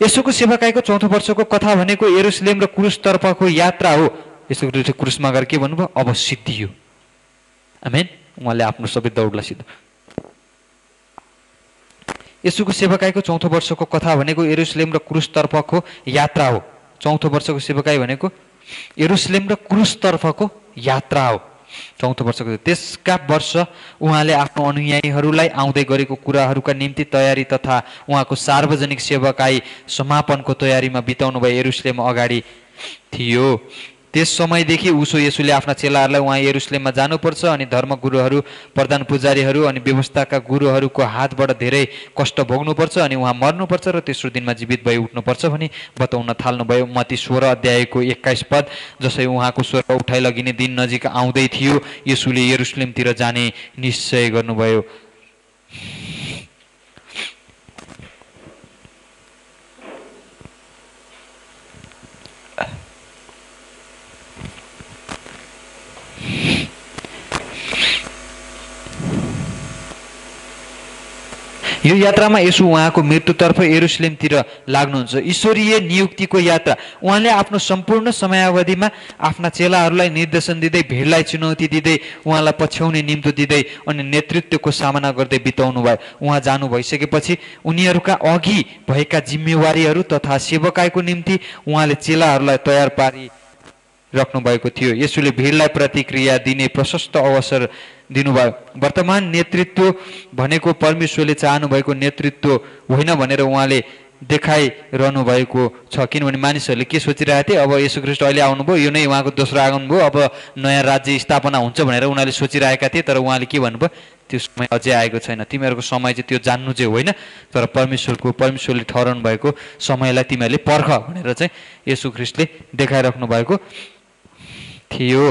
यसोको सेवाकाईको चौथो वर्षको कथा भनेको एरुसलेम र क्रुसतर्फको यात्रा हो यसो क्रुसमा गएर के भन्नुभयो अब सिद्धियो आमेन उहाँले आफ्नो सबै दौडलाई सिद्ध यसुको सेवकाईको चौथो वर्षको कथा भनेको एरुसलेम र क्रुसतर्फको यात्रा हो चौथो वर्षको सेवकाई भनेको एरुसलेम र क्रुसतर्फको यात्रा हो। चौथो वर्षको त्यसका वर्ष उहाँले आफ्नो अनुयायीहरूलाई आउँदै गरेको कुराहरूका निम्ति तयारी तथा उहाँको सार्वजनिक सेवकाई समापनको तयारीमा बिताउनु भयो एरुसलेम अगाडि थियो। त्यस समयदेखि उसो यसुले आफ्ना चेलाहरूलाई उहाँ यरुसलेममा जानुपर्छ अनि धर्मगुरुहरू प्रधान पुजारीहरू अनि व्यवस्थाका गुरुहरूको हातबाट धेरै कष्ट भोग्नुपर्छ अनि उहाँ मर्नुपर्छ र तेस्रो दिनमा जीवित भई उठ्नुपर्छ भनी बताउन थाल्नुभयो। मती सोह्र अध्यायको एक्काइस पद जसै उहाँको स्वर उठाइ लगिने दिन नजिक आउँदै थियो यसुले यरुसलेमतिर जाने निश्चय गर्नुभयो। यो यात्रामा यसो उहाँको मृत्युतर्फ एरुसलेमतिर लाग्नुहुन्छ। ईश्वरीय नियुक्तिको यात्रा। उहाँले आफ्नो सम्पूर्ण समयावधिमा आफ्ना चेलाहरूलाई निर्देशन दिँदै भिडलाई चुनौती दिँदै उहाँलाई पछ्याउने निम्तो दिँदै अनि नेतृत्वको सामना गर्दै बिताउनु भयो उहाँ जानु भइसकेपछि उनीहरूका अघि भएका जिम्मेवारीहरू तथा सेवकाईको निम्ति उहाँले चेलाहरूलाई तयार पारी राख्नु भएको थियो। यसोले भिडलाई प्रतिक्रिया दिने प्रशस्त अवसर दिनुभयो। वर्तमान नेतृत्व भनेको परमेश्वरले चाहनुभएको नेतृत्व होइन भनेर उहाँले देखाइरहनु भएको छ। किनभने मानिसहरूले के सोचिरहेको थिए अब यसो ख्रिस्ट अहिले आउनुभयो यो नै उहाँको दोस्रो आगमन भयो अब नयाँ राज्य स्थापना हुन्छ भनेर उनीहरूले सोचिरहेका थिए तर उहाँले के भन्नुभयो त्यो समय अझै आएको छैन। तिमीहरूको समय चाहिँ त्यो जान्नु चाहिँ होइन तर परमेश्वरको परमेश्वरले ठहराउनु भएको समयलाई तिमीहरूले पर्ख भनेर चाहिँ यसो ख्रिस्टले देखाइराख्नु भएको थियो।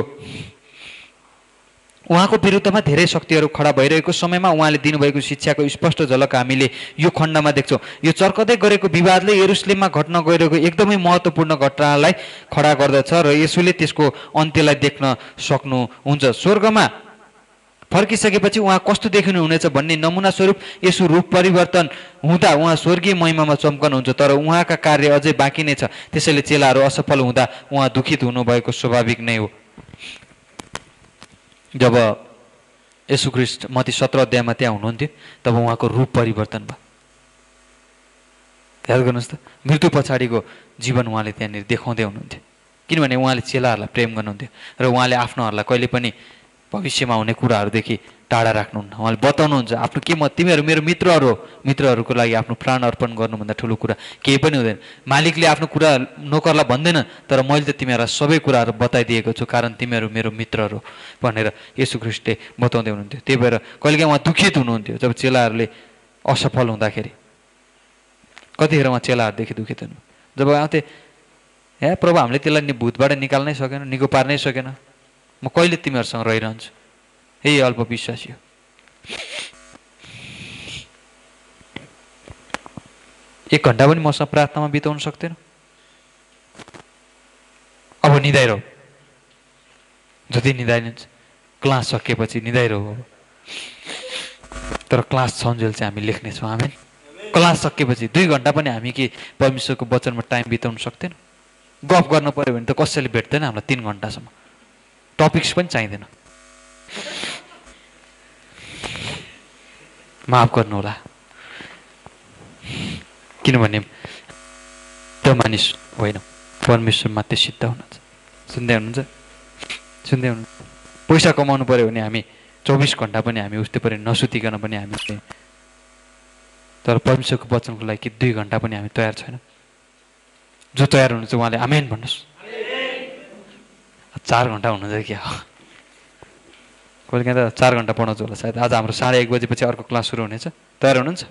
उहाँको विरुद्धमा धेरै शक्तिहरू खडा भइरहेको समयमा उहाँले दिनुभएको शिक्षाको स्पष्ट झलक हामीले यो खण्डमा देख्छौँ। यो चर्कदै गरेको विवादले यरुसलेममा घट्न गइरहेको एकदमै महत्त्वपूर्ण घटनालाई खडा गर्दछ र यसोले त्यसको अन्त्यलाई देख्न सक्नुहुन्छ। स्वर्गमा फर्किसकेपछि उहाँ कस्तो देखिनुहुनेछ भन्ने नमुना स्वरूप यसो रूप परिवर्तन हुँदा उहाँ स्वर्गीय महिमामा चम्कनुहुन्छ तर उहाँका कार्य अझै बाँकी नै छ। त्यसैले चेलाहरू असफल हुँदा उहाँ दुखित हुनुभएको स्वाभाविक नै हो। जब यसुख्रिस्ट मती सत्र अध्यायमा त्यहाँ हुनुहुन्थ्यो तब उहाँको रूप परिवर्तन भयो। याद गर्नुहोस् त मृत्यु पछाडिको जीवन उहाँले त्यहाँनिर देखाउँदै हुनुहुन्थ्यो। किनभने उहाँले चेलाहरूलाई प्रेम गर्नुहुन्थ्यो र उहाँले आफ्नोहरूलाई कहिले पनि भविष्यमा हुने कुराहरूदेखि टाढा राख्नुहुन्न। उहाँले बताउनुहुन्छ आफ्नो के म तिमीहरू मेरो मित्रहरू हो। मित्रहरूको लागि आफ्नो प्राण अर्पण गर्नुभन्दा ठुलो कुरा केही पनि हुँदैन। मालिकले आफ्नो कुरा नोकरलाई भन्दैन तर मैले त तिमीहरूलाई सबै कुराहरू बताइदिएको छु कारण तिमीहरू मेरो मित्रहरू भनेर यसु ख्रिस्टले बताउँदै हुनुहुन्थ्यो। त्यही भएर कहिलेकाहीँ उहाँ दुखित हुनुहुन्थ्यो जब चेलाहरूले असफल हुँदाखेरि। कतिखेर उहाँ चेलाहरूदेखि दुखित हुनु। जब आउँथे ए प्रभु हामीले त्यसलाई भूतबाट निकाल्नै सकेन निको पार्नै सकेन। म कहिले तिमीहरूसँग रहिरहन्छु? यही अल्पविश्वासी हो एक घन्टा पनि मसँग प्रार्थनामा बिताउन सक्दैन अब निधाइरह। जति निधाइन्छ क्लास सकिएपछि निधाइरह तर क्लास छन्जेल चाहिँ हामी लेख्नेछौँ हामी क्लास सकिएपछि दुई घन्टा पनि हामी के परमेश्वरको वचनमा टाइम बिताउन सक्दैन गफ गर्नु पऱ्यो भने त कसैले भेट्दैन हामीलाई तिन घन्टासम्म। टपिक्स पनि चाहिँदैन। माफ गर्नुहोला किनभने त्यो मानिस होइन परमेश्वर मात्रै सिद्ध हुनुहुन्छ। सुन्दै हुनुहुन्छ? सुन्दै हुनु पैसा कमाउनु पऱ्यो भने हामी चौबिस घन्टा पनि हामी उस्तै पऱ्यो नसुतिकन पनि हामी तर परमेश्वरको वचनको लागि दुई घन्टा पनि हामी तयार छैन। जो तयार हुनुहुन्छ उहाँले आमेन भन्नुहोस्। चार घन्टा हुनुहुन्छ क्या कहिले काहीँ त चार घन्टा पढाउँछु होला सायद। आज हाम्रो साढे एक बजेपछि अर्को क्लास सुरु हुनेछ। तयार हुनुहुन्छ?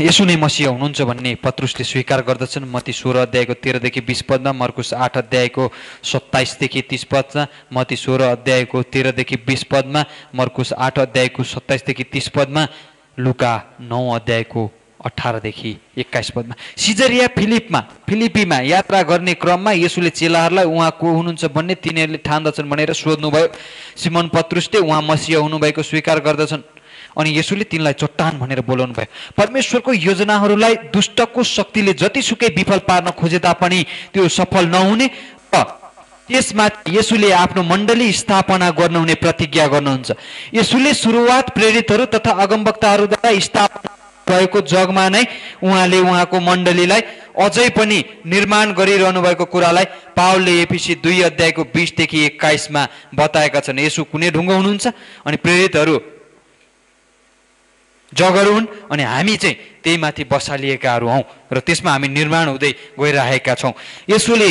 यसो नै मसिह हुनुहुन्छ भन्ने पत्रुसले स्वीकार गर्दछन्। मती सोह्र अध्यायको तेह्रदेखि बिस पदमा मर्कुस आठ अध्यायको सत्ताइसदेखि तिस पदमा मती सोह्र अध्यायको तेह्रदेखि बिस पदमा मर्कुस आठ अध्यायको सत्ताइसदेखि तिस पदमा लुका नौ अध्यायको अठारदेखि एक्काइस पदमा। सिजरिया फिलिपमा फिलिपीमा यात्रा गर्ने क्रममा यसुले चेलाहरूलाई उहाँ को हुनुहुन्छ भन्ने तिनीहरूले ठान्दछन् भनेर सोध्नुभयो। सिमन पत्रुसले उहाँ मसिह हुनुभएको स्वीकार गर्दछन् अनि यसुले तिनलाई चट्टान भनेर बोलाउनु भयो। परमेश्वरको योजनाहरूलाई दुष्टको शक्तिले जतिसुकै विफल पार्न खोजे तापनि त्यो सफल नहुने त्यसमा यसुले आफ्नो मण्डली स्थापना गर्नुहुने प्रतिज्ञा गर्नुहुन्छ। यसुले सुरुवात प्रेरितहरू तथा अगमवक्ताहरूद्वारा स्थापना भएको जगमा नै उहाँले उहाँको मण्डलीलाई अझै पनि निर्माण गरिरहनु भएको कुरालाई पावलले एपिसी दुई अध्यायको बिसदेखि एक्काइसमा बताएका छन्। यसो कुनै ढुङ्गो हुनुहुन्छ? अनि प्रेरितहरू जगहरू हुन्? अनि हामी चाहिँ त्यही माथि बसालिएकाहरू हौँ र त्यसमा हामी निर्माण हुँदै गइरहेका छौँ। यसोले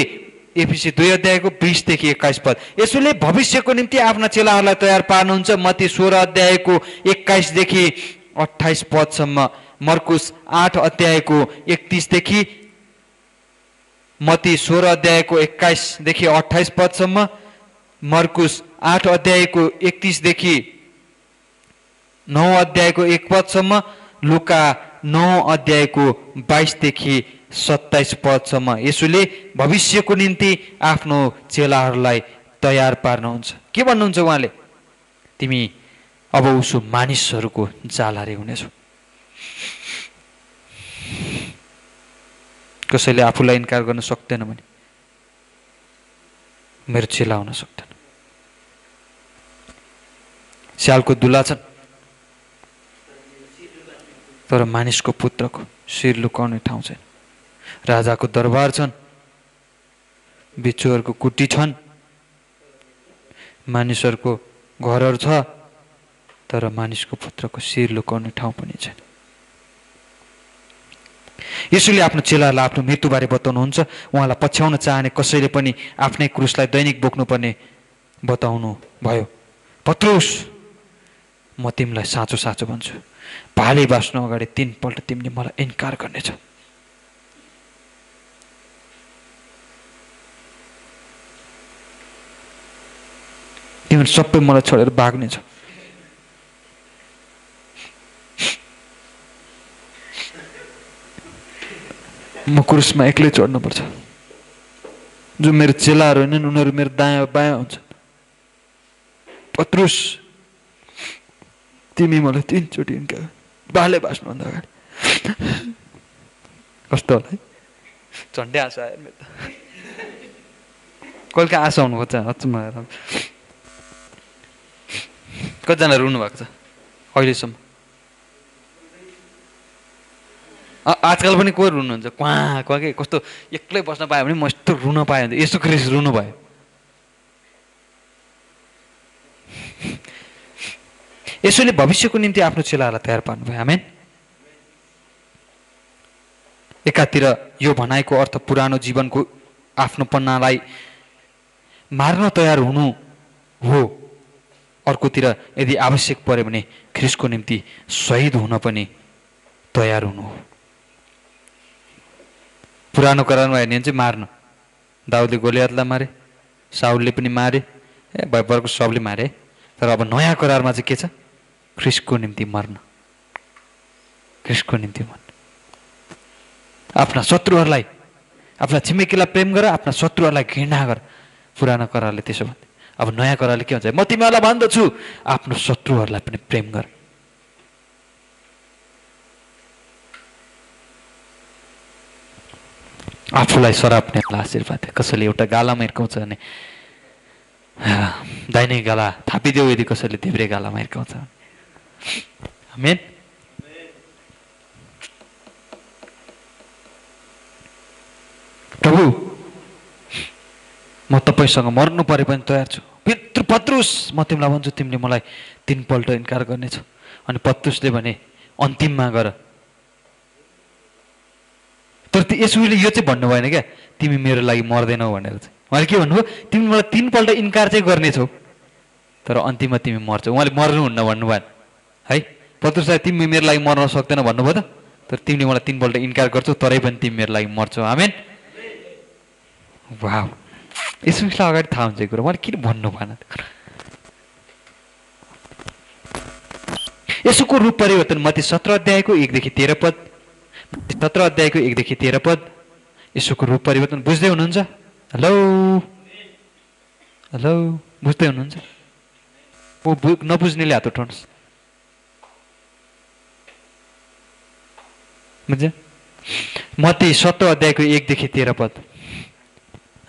एपिसी दुई अध्यायको बिसदेखि एक्काइस पद। यसोले भविष्यको निम्ति आफ्ना चेलाहरूलाई तयार पार्नुहुन्छ। मती सोह्र अध्यायको एक्काइसदेखि अठाइस पदसम्म मर्कुस आठ अध्यायको एकतिसदेखि मती सोह्र अध्यायको एक्काइसदेखि अठाइस पदसम्म मर्कुस आठ अध्यायको एकतिसदेखि नौ अध्यायको एक पदसम्म लुका नौ अध्यायको बाइसदेखि सत्ताइस पदसम्म। यसोले भविष्यको निम्ति आफ्नो चेलाहरूलाई तयार पार्नुहुन्छ। के भन्नुहुन्छ उहाँले? तिमी अब उसो मानिसहरूको जालारे हुनेछौ। कसैले आफूलाई इन्कार गर्न सक्दैन भने मेरो चेला हुन सक्दैन। स्यालको दुला छन् तर मानिसको पुत्रको शिर लुकाउने ठाउँ छैन। राजाको दरबार छन् बिच्छुहरूको कुटी छन् मानिसहरूको घरहरू छ तर मानिसको पुत्रको शिर लुकाउने ठाउँ पनि छैन। यसुले आफ्नो चेलाहरूलाई आफ्नो मृत्युबारे बताउनुहुन्छ। उहाँलाई पछ्याउन चाहने कसैले पनि आफ्नै क्रुसलाई दैनिक बोक्नुपर्ने बताउनु भयो। पत्रुस म तिमीलाई साँचो साँचो भन्छु। भाले बाँच्नु अगाडि तिनपल्ट तिमीले मलाई इन्कार गर्नेछौ। तिमीहरू सबै मलाई छोडेर भाग्नेछौ। म क्रुसमा एक्लै चढ्नुपर्छ। जो मेरो चेलाहरू होइनन् उनीहरू मेरो दायाँ बायाँ हुन्छ पत्रुस तिमी मलाई तिनचोटि हिँड्का। बाले बाँच्नुभन्दा अगाडि। कस्तो होला है? झन्डै आशा आयो मेरो त। कहिले आशा आउनु खोज्छ अचम्म कतिजना रुनु भएको छ अहिलेसम्म? आजकल पनि को रुनुहुन्छ? क्वा क्वा के? कस्तो? एक्लै बस्न पायो भने म यस्तो रुन पाएँ भने यसो क्रिस रुनु भयो। यसोले भविष्यको निम्ति आफ्नो चेलाहरूलाई तयार पार्नुभयो। आमेन। एकातिर यो भनाइको अर्थ पुरानो जीवनको आफ्नो पन्नालाई मार्न तयार हुनु हो। अर्कोतिर यदि आवश्यक पऱ्यो भने ख्रिसको निम्ति सहिद हुन पनि तयार हुनु हो। पुरानो करारमा हेर्ने चाहिँ मार्नु। दाउदले गोलियातलाई मारे साउलले पनि मारे ए भयपरको सबले मारे। तर अब नयाँ करारमा चाहिँ के छ? ख्रिसको निम्ति मर्न। ख्रिसको निम्ति मर्न। आफ्ना शत्रुहरूलाई आफ्ना छिमेकीलाई प्रेम गर आफ्ना शत्रुहरूलाई घृणा गर। पुरानो करारले त्यसो भन्थे। अब नयाँ करारले के भन्छ म तिमीहरूलाई भन्दछु आफ्नो शत्रुहरूलाई पनि प्रेम गर। आफूलाई सराप्नेलाई आशीर्वाद। कसैले एउटा गालामा हिर्काउँछ भने दाहिने गाला थापिदेऊ यदि कसैले देब्रे गालामा हिर्काउँछ मेन प्रभु म तपाईँसँग मर्नु परे पनि तयार छु। पितृ पत्रुस म तिमीलाई भन्छु तिमीले मलाई तिनपल्ट इन्कार गर्नेछौ। अनि पत्रुसले भने अन्तिममा गर। तर यसुले यो चाहिँ भन्नु भएन क्या तिमी मेरो लागि मर्दैनौ भनेर चाहिँ। उहाँले के भन्नुभयो तिमी मलाई तिनपल्ट इन्कार चाहिँ गर्नेछौ तर अन्तिममा तिमी मर्छौ। उहाँले मर्नुहुन्न भन्नुभयो। है पत्रुसलाई तिमी मेरो लागि मर्न सक्दैन भन्नुभयो त तर तिमीले मलाई तिनपल्ट इन्कार गर्छौ तरै पनि तिमी मेरो लागि मर्छौ। आमेन। वा यसुलाई अगाडि थाहा हुन्छ कुरो। उहाँले किन भन्नु भएन यसोको रूप परिवर्तन मती सत्र अध्यायको एकदेखि तेह्र पद सत्र अध्यायको एकदेखि तेह्र पद यसोको रूप परिवर्तन बुझ्दै हुनुहुन्छ? हेलो? हेलो? बुझ्दै हुनुहुन्छ? नबुझ्नेले हात उठाउनुहोस्। बुझ्यो? मती सत्र अध्यायको एकदेखि तेह्र पद।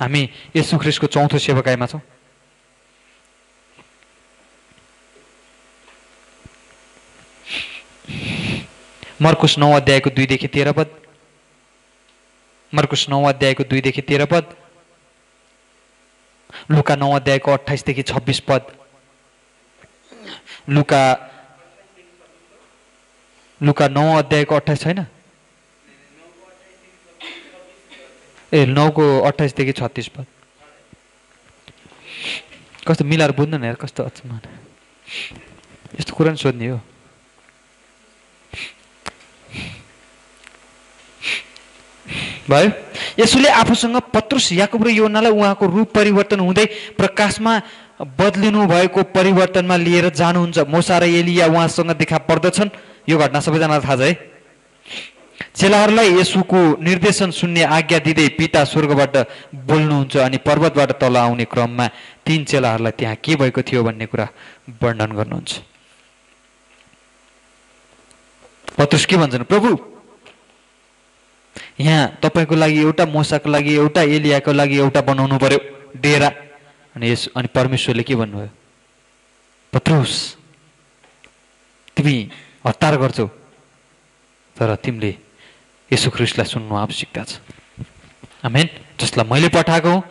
हामी यसु ख्रिसको चौथो सेवकाइमा छौँ। मर्कुस नौ अध्यायको दुईदेखि तेह्र पद। मर्कुस नौ अध्यायको दुईदेखि तेह्र पद। लुका नौ अध्यायको अठाइसदेखि छब्बिस पद। लुका लुका नौ अध्यायको अठाइस छैन? ए नौको अठाइसदेखि छत्तिस पद। कस्तो मिलाएर बुझ्दैन यार कस्तो अचम्म। यस्तो कुरा नि सोध्ने हो। भयो। यसोले आफूसँग पत्रुस याकुब र योनालाई उहाँको रूप परिवर्तन हुँदै प्रकाशमा बदलिनु भएको परिवर्तनमा लिएर जानुहुन्छ। मोसा र एलिया उहाँसँग देखा पर्दछन्। यो घटना सबैजनालाई थाहा छ है। चेलाहरूलाई यसुको निर्देशन सुन्ने आज्ञा दिँदै पिता स्वर्गबाट बोल्नुहुन्छ अनि पर्वतबाट तल आउने क्रममा तिन चेलाहरूलाई त्यहाँ के भएको थियो भन्ने कुरा वर्णन गर्नुहुन्छ। पत्रुस के भन्छन्? प्रभु यहाँ तपाईँको लागि एउटा मोसाको लागि एउटा एलियाको लागि एउटा बनाउनु पर्यो। डेरा। अनि यस अनि परमेश्वरले के भन्नुभयो? पत्रुस तिमी हतार गर्छौ तर तिमीले यसो ख्रिस्टलाई सुन्नु आवश्यकता छ। आमेन। जसलाई मैले पठाएको हुँ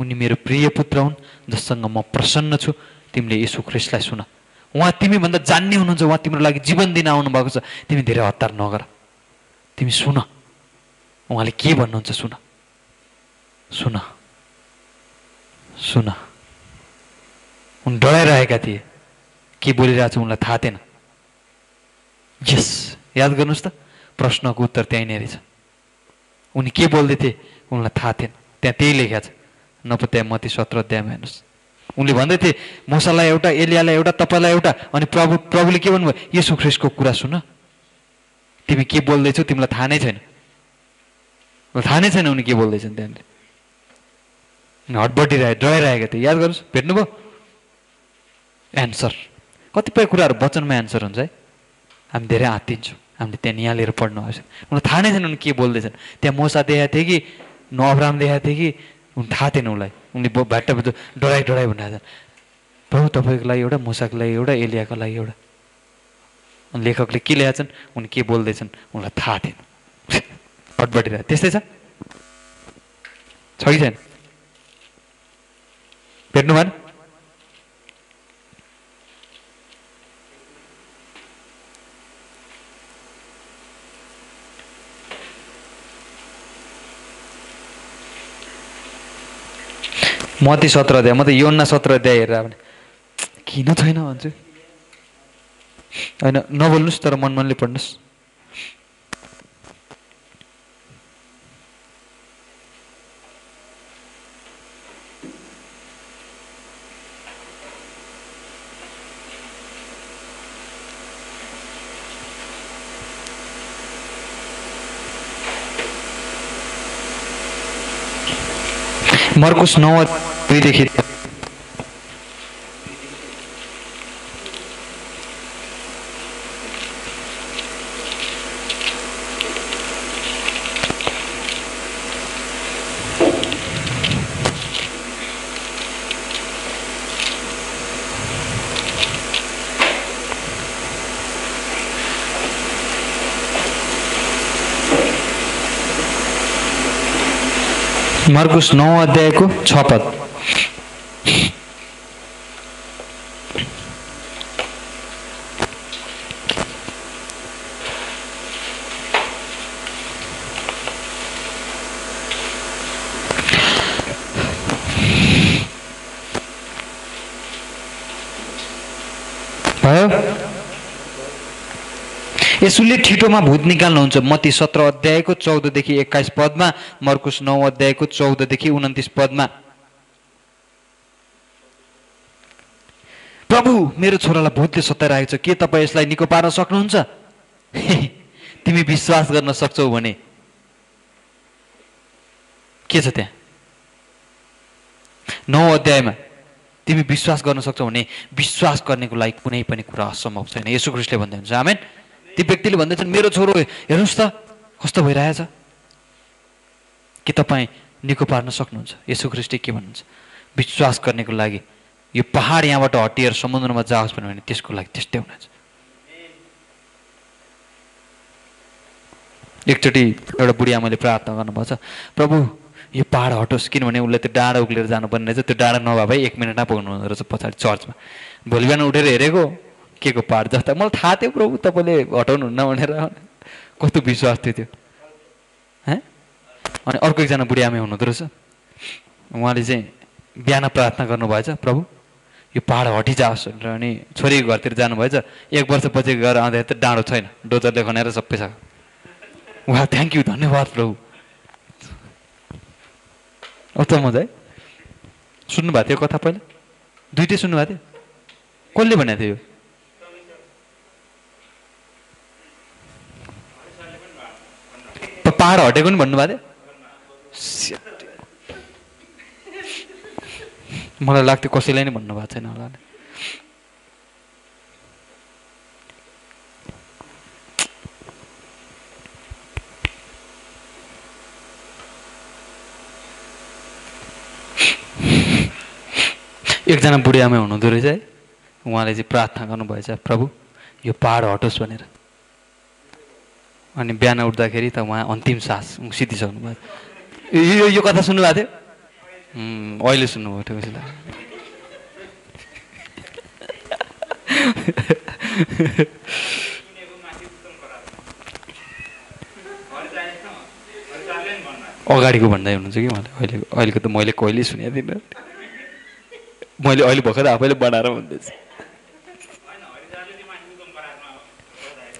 उनी मेरो प्रिय पुत्र हुन् जससँग म प्रसन्न छु। तिमीले यसो ख्रिस्टलाई सुन। उहाँ तिमीभन्दा जान्ने हुनुहुन्छ उहाँ तिम्रो लागि जीवन दिन आउनुभएको छ। तिमी धेरै हतार नगर। तिमी सुन। उहाँले के भन्नुहुन्छ सुन। सुन। सुन। उनी डराइरहेका थिए। के बोलिरहेको छ उनलाई थाहा थिएन। यस याद गर्नुहोस् त प्रश्नको उत्तर त्यहीँ नै रहेछ। उनी के बोल्दै थिए उनलाई थाहा थिएन। त्यहाँ त्यही लेखेको छ। नप त्यहाँ मती सत्र अध्यायमा हेर्नुहोस्। उनले भन्दै थिए मसालाई एउटा एलियालाई एउटा तपाईँलाई एउटा अनि प्रभु प्रभुले के भन्नुभयो? यसो ख्रिसको कुरा सुन। तिमी के बोल्दैछौ? तिमीलाई थाहा नै छैन। थाहा नै छैन उनी के बोल्दैछन् त्यहाँनिर। हटबटिरहे डराइरहेको थियो याद गर्नुहोस् भेट्नुभयो? एन्सर कतिपय कुराहरू वचनमा एन्सर हुन्छ है। हामी धेरै आँतिन्छौँ हामीले त्यहाँ निहालेर पढ्नु आवश्यक उनीलाई थाहा नै छैन उनी के बोल्दैछन्। त्यहाँ मोसा देखाएको थियो कि नअब्राम देखाएको थियो कि उनी थाहा थिएन उसलाई। उनले भाट्टा डराइ डराइ भनेर प्रभु तपाईँको लागि एउटा मुसाको लागि एउटा एलियाको लागि एउटा। लेखकले के ल्याएछन् उनी के बोल्दैछन्? उनलाई थाहा थिएन। हटबटिरहेको त्यस्तै छ। छ कि छैन? भेट्नु भएन? मती सत्र अध्याय म त योन्ना सत्र अध्याय हेरेर भने किन छैन? भन्छु। होइन नबोल्नुहोस् तर मन मनले पढ्नुहोस्। मर्कुस नौ दुईदेखि मर्कुस नौ अध्यायको छ पद भयो यसुले ठिटोमा भूत निकाल्नुहुन्छ। मती सत्र अध्यायको चौधदेखि एक्काइस पदमा मर्कुस नौ अध्यायको चौधदेखि उन्तिस पदमा। प्रभु मेरो छोरालाई भूतले सताइरहेको छ। के तपाईँ यसलाई निको पार्न सक्नुहुन्छ? तिमी विश्वास गर्न सक्छौ भने। के छ त्यहाँ? नौ अध्यायमा तिमी विश्वास गर्न सक्छौ भने विश्वास गर्नेको लागि कुनै पनि कुरा असम्भव छैन। यसो ख्रिस्टले भन्दै हुन्छ आमेन। ती व्यक्तिले भन्दैछन् मेरो छोरो हेर्नुहोस् त कस्तो भइरहेछ। के तपाईँ निको पार्न सक्नुहुन्छ? यसो ख्रिस्टले के भन्नुहुन्छ? विश्वास गर्नेको लागि यो पहाड यहाँबाट हटिएर समुद्रमा जाओस् भने त्यसको लागि त्यस्तै हुनेछ। एकचोटि एउटा बुढी आमाले प्रार्थना गर्नुभएको छ प्रभु यो पाहाड हटोस् किनभने उसले त्यो डाँडा उक्लेर जानुपर्ने रहेछ। त्यो डाँडा नभए भए एक मिनटमा पुग्नु हुँदो रहेछ पछाडि चर्चमा। भोलि बिहान उठेर हेरेको के को पाहाड जस्ता मलाई थाहा थियो प्रभु तपाईँले हटाउनुहुन्न भनेर। कस्तो विश्वास थियो त्यो। है? अनि अर्को एकजना बुढी आमै हुनुहुँदो रहेछ। उहाँले चाहिँ बिहान प्रार्थना गर्नुभएछ प्रभु यो पाहाड हटिजाओस् भनेर। अनि छोरीको घरतिर जानुभएछ। एक वर्षपछि गएर आउँदाखेरि त डाँडो छैन। डोजरले खनाएर सबै छ। उहाँ थ्याङ्क यू धन्यवाद प्रभु। कस्तो मजा है सुन्नुभएको थियो कथा पहिला? दुइटै सुन्नुभएको थियो? कसले भनेको थियो यो? पाहाड हटेको नि भन्नुभएको थियो मलाई लाग्थ्यो कसैलाई नै भन्नुभएको छैन होला एकजना बुढी आमै हुनुहुँदो रहेछ है उहाँले चाहिँ प्रार्थना गर्नुभएछ प्रभु यो पाहाड हटोस् भनेर अनि बिहान उठ्दाखेरि त उहाँ अन्तिम सास सिद्धिसक्नु भयो। यो यो कथा सुन्नुभएको थियो? अहिले सुन्नुभयो थियो कसैलाई अगाडिको भन्दै हुनुहुन्छ कि उहाँले अहिले अहिलेको त मैले कहिले सुनेको थिइनँ। मैले अहिले भर्खर आफैले बनाएर भन्दैछु।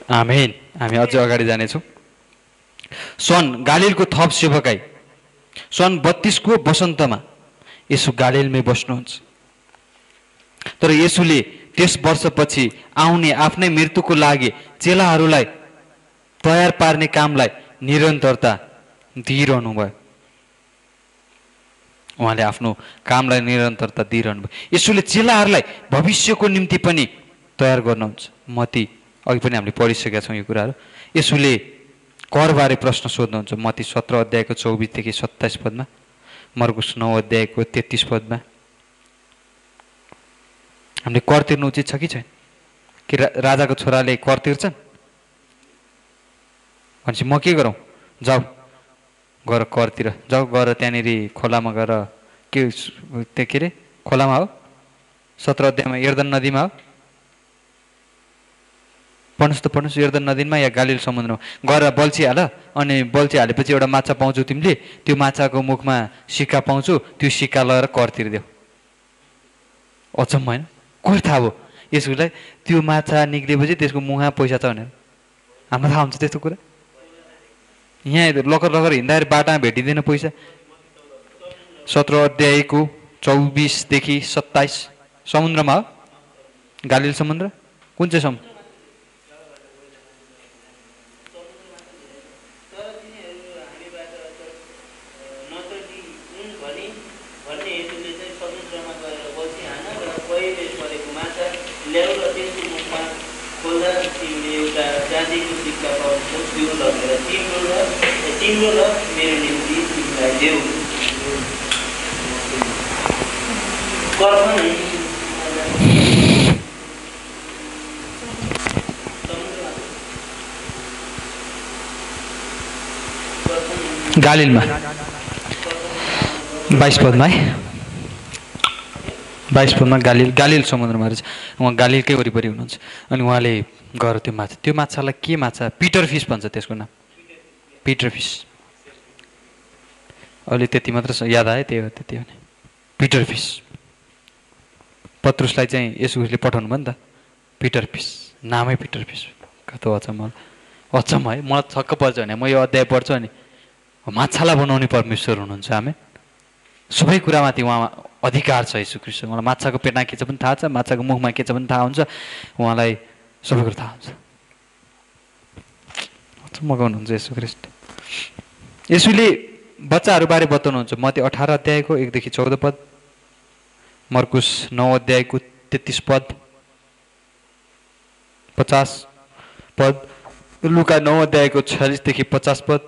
आमेन। हामी अझै अगाडि जानेछौँ। सन् गालिलको थप सेवकाई सन् बत्तिसको वसन्तमा यसो गालिलमै बस्नुहुन्छ। तर यसुले त्यस वर्षपछि आउने आफ्नै मृत्युको लागि चेलाहरूलाई तयार पार्ने कामलाई निरन्तरता दिइरहनु भयो उहाँले आफ्नो कामलाई निरन्तरता दिइरहनु भयो यसोले चेलाहरूलाई भविष्यको निम्ति पनि तयार गर्नुहुन्छ। मती अघि पनि हामीले पढिसकेका छौँ यो कुराहरू। यसोले करबारे प्रश्न सोध्नुहुन्छ। मती सत्र अध्यायको चौबिसदेखि सत्ताइस पदमा मर्गुस नौ अध्यायको तेत्तिस पदमा। हामीले कर तिर्नु उचित छ कि छैन? कि राजाको छोराले कर तिर्छन्? भनेपछि म के गरौँ? जाऊ गएर करतिर जाऊ गएर त्यहाँनिर खोलामा गएर के त्यो के अरे खोलामा हो सत्र अध्यायमा एर्दन नदीमा हो पढ्नुहोस् त पढ्नुहोस् एर्दन नदीमा या गालिल समुद्रमा। गएर बल्छी हाल अनि बल्छी हालेपछि एउटा माछा पाउँछौ तिमीले त्यो माछाको मुखमा सिक्का पाउँछौ त्यो सिक्का लगाएर कर तिरिदेऊ अचम्म होइन? कसरी थाहा भयो? यसलाई त्यो माछा निक्लिएपछि त्यसको मुखमा पैसा छ भनेर। हामीलाई थाहा हुन्छ त्यस्तो कुरा? यहाँ लकर लकर हिँड्दाखेरि बाटामा भेटिँदैन पैसा। सत्र अध्यायको चौबिसदेखि सत्ताइस समुद्रमा हो? गालिल समुद्र? कुन चाहिँ समुद्र
भने यसले चाहिँ समुद्रमा गएर बसी हान र पहिले परेको माछा ल्याउ र त्यसको मुखमा खोल्दा तिमीले एउटा जातिको सिक्का पाउँछौ त्यो लगेर तिम्रो र मेरो निम्ति तिमीलाई देऊ
गालिलमा बाइस पदमा है बाइस पदमा गालिल गालिल समुद्रमा रहेछ उहाँ गालिलकै वरिपरि हुनुहुन्छ अनि उहाँले गएर त्यो माछा त्यो माछालाई के माछा पिटर फिस भन्छ त्यसको नाम पिटर फिस अहिले त्यति मात्र याद आयो त्यही हो त्यति हो नि। पिटर फिस पत्रुसलाई चाहिँ यसुले पठाउनु भयो नि त। पिटर फिस नामै पिटर फिस कस्तो अचम्म अचम्म है मलाई छक्क पर्छ भने। म यो अध्याय पढ्छु अनि माछालाई बनाउने परमेश्वर हुनुहुन्छ। हामी सबै कुरामाथि उहाँ अधिकार छ यीशु ख्रिस्ट मलाई माछाको पेटमा के छ पनि थाहा छ माछाको मुखमा के छ पनि थाहा हुन्छ। उहाँलाई सबै कुरो थाहा हुन्छ। अचम्म गर्नुहुन्छ यीशु ख्रिस्ट। यसुले बच्चाहरूबारे बताउनुहुन्छ। मती अठार अध्यायको एकदेखि चौध पद। मर्कुस नौ अध्यायको तेत्तिस पद। पचास पद। लुका नौ अध्यायको छयालिसदेखि पचास पद।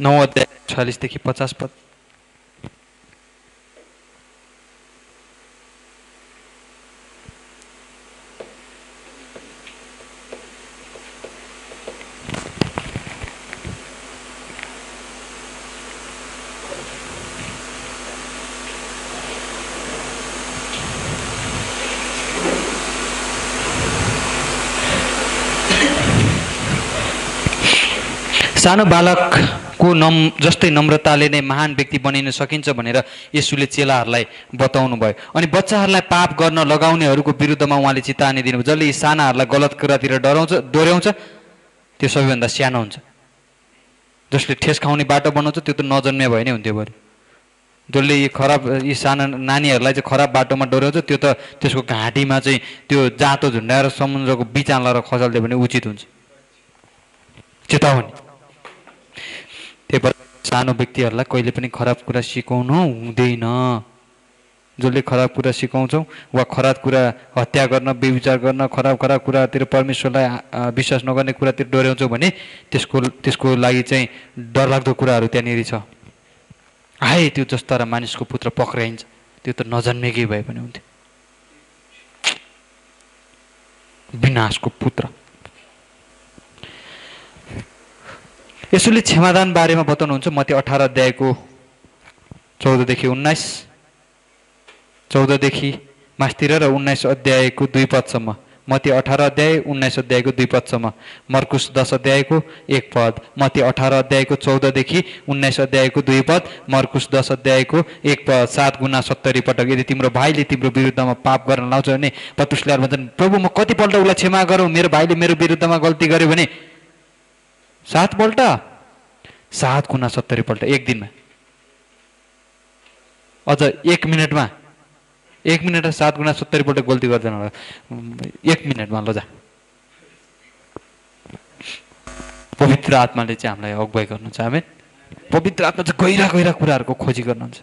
नौ अध्याय छयालिसदेखि पचास पद। सानो बालकको नम जस्तै नम्रताले नै महान व्यक्ति बनिन सकिन्छ भनेर यसुले चेलाहरूलाई बताउनु भयो अनि बच्चाहरूलाई पाप गर्न लगाउनेहरूको विरुद्धमा उहाँले चेतावनी दिनुभयो। जसले यी सानाहरूलाई गलत कुरातिर डराउँछ डोर्याउँछ त्यो सबैभन्दा सानो हुन्छ। जसले ठेस खाउने बाटो बनाउँछ त्यो त नजन्मे भए नै हुन्थ्यो बरु। जसले यी खराब यी साना नानीहरूलाई चाहिँ खराब बाटोमा डोर्याउँछ त्यो त त्यसको घाँटीमा चाहिँ त्यो जाँतो झुन्डाएर समुद्रको बिचान लगाएर खसालिदियो भने उचित हुन्छ। चेतावनी। त्यही भएर सानो व्यक्तिहरूलाई कहिले पनि खराब कुरा सिकाउनु हुँदैन। जसले खराब कुरा सिकाउँछौँ वा खराब कुरा हत्या गर्न बेविचार गर्न खराब खराब कुरातिर परमेश्वरलाई विश्वास नगर्ने कुरातिर डोर्याउँछौँ भने त्यसको त्यसको लागि चाहिँ डरलाग्दो कुराहरू त्यहाँनिर छ। आए त्यो जस्ता र मानिसको पुत्र पक्राइन्छ। त्यो त नजन्मेकै भए पनि हुन्थ्यो। विनाशको पुत्र। यसोले क्षमादान बारेमा बताउनुहुन्छ। मती अठार अध्यायको चौधदेखि उन्नाइस चौधदेखि मास्तिर र उन्नाइस अध्यायको दुई पदसम्म। मती अठार अध्याय उन्नाइस अध्यायको दुई पदसम्म। मर्कुस दस अध्यायको एक पद। मती अठार अध्यायको चौधदेखि उन्नाइस अध्यायको दुई पद। मर्कुस दस अध्यायको एक पद। सात गुणा सत्तरी पटक। यदि तिम्रो भाइले तिम्रो विरुद्धमा पाप गर्न लाउँछ भने पतुसले भन्छन् प्रभु म कतिपल्ट उसलाई क्षमा गरौँ? मेरो भाइले मेरो विरुद्धमा गल्ती गर्यो भने सातपल्ट सात गुणा सत्तरीपल्ट एक दिनमा। अझ एक मिनटमा। एक मिनटमा सात गुणा सत्तरीपल्ट गल्ती गर्दैन होला। एक मिनटमा लजा पवित्र आत्माले चाहिँ हामीलाई अगुवाई गर्नुहुन्छ। हामी पवित्र आत्मा चाहिँ गहिरा गहिरा कुराहरूको खोजी गर्नुहुन्छ।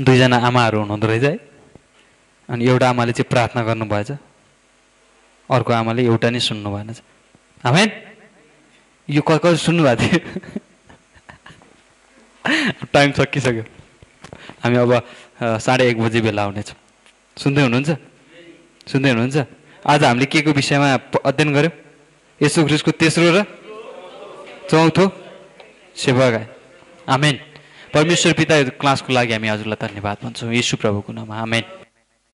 दुईजना आमाहरू हुनुहुँदो रहेछ है। अनि एउटा आमाले चाहिँ प्रार्थना गर्नुभएछ। अर्को आमाले एउटा नै सुन्नु भएन आमेन यो क सुन्नुभएको थियो। टाइम सकिसक्यो। हामी अब साढे एक बजी बेला आउनेछौँ। सुन्दै हुनुहुन्छ? सुन्दै हुनुहुन्छ? आज हामीले के को विषयमा अध्ययन गऱ्यौँ? यसो ख्रिस्टको तेस्रो र चौथो सेवागाई आमेन। परमेश्वर पिता क्लासको लागि हामी हजुरलाई धन्यवाद भन्छौँ। यीशु प्रभुको नाममा। आमेन।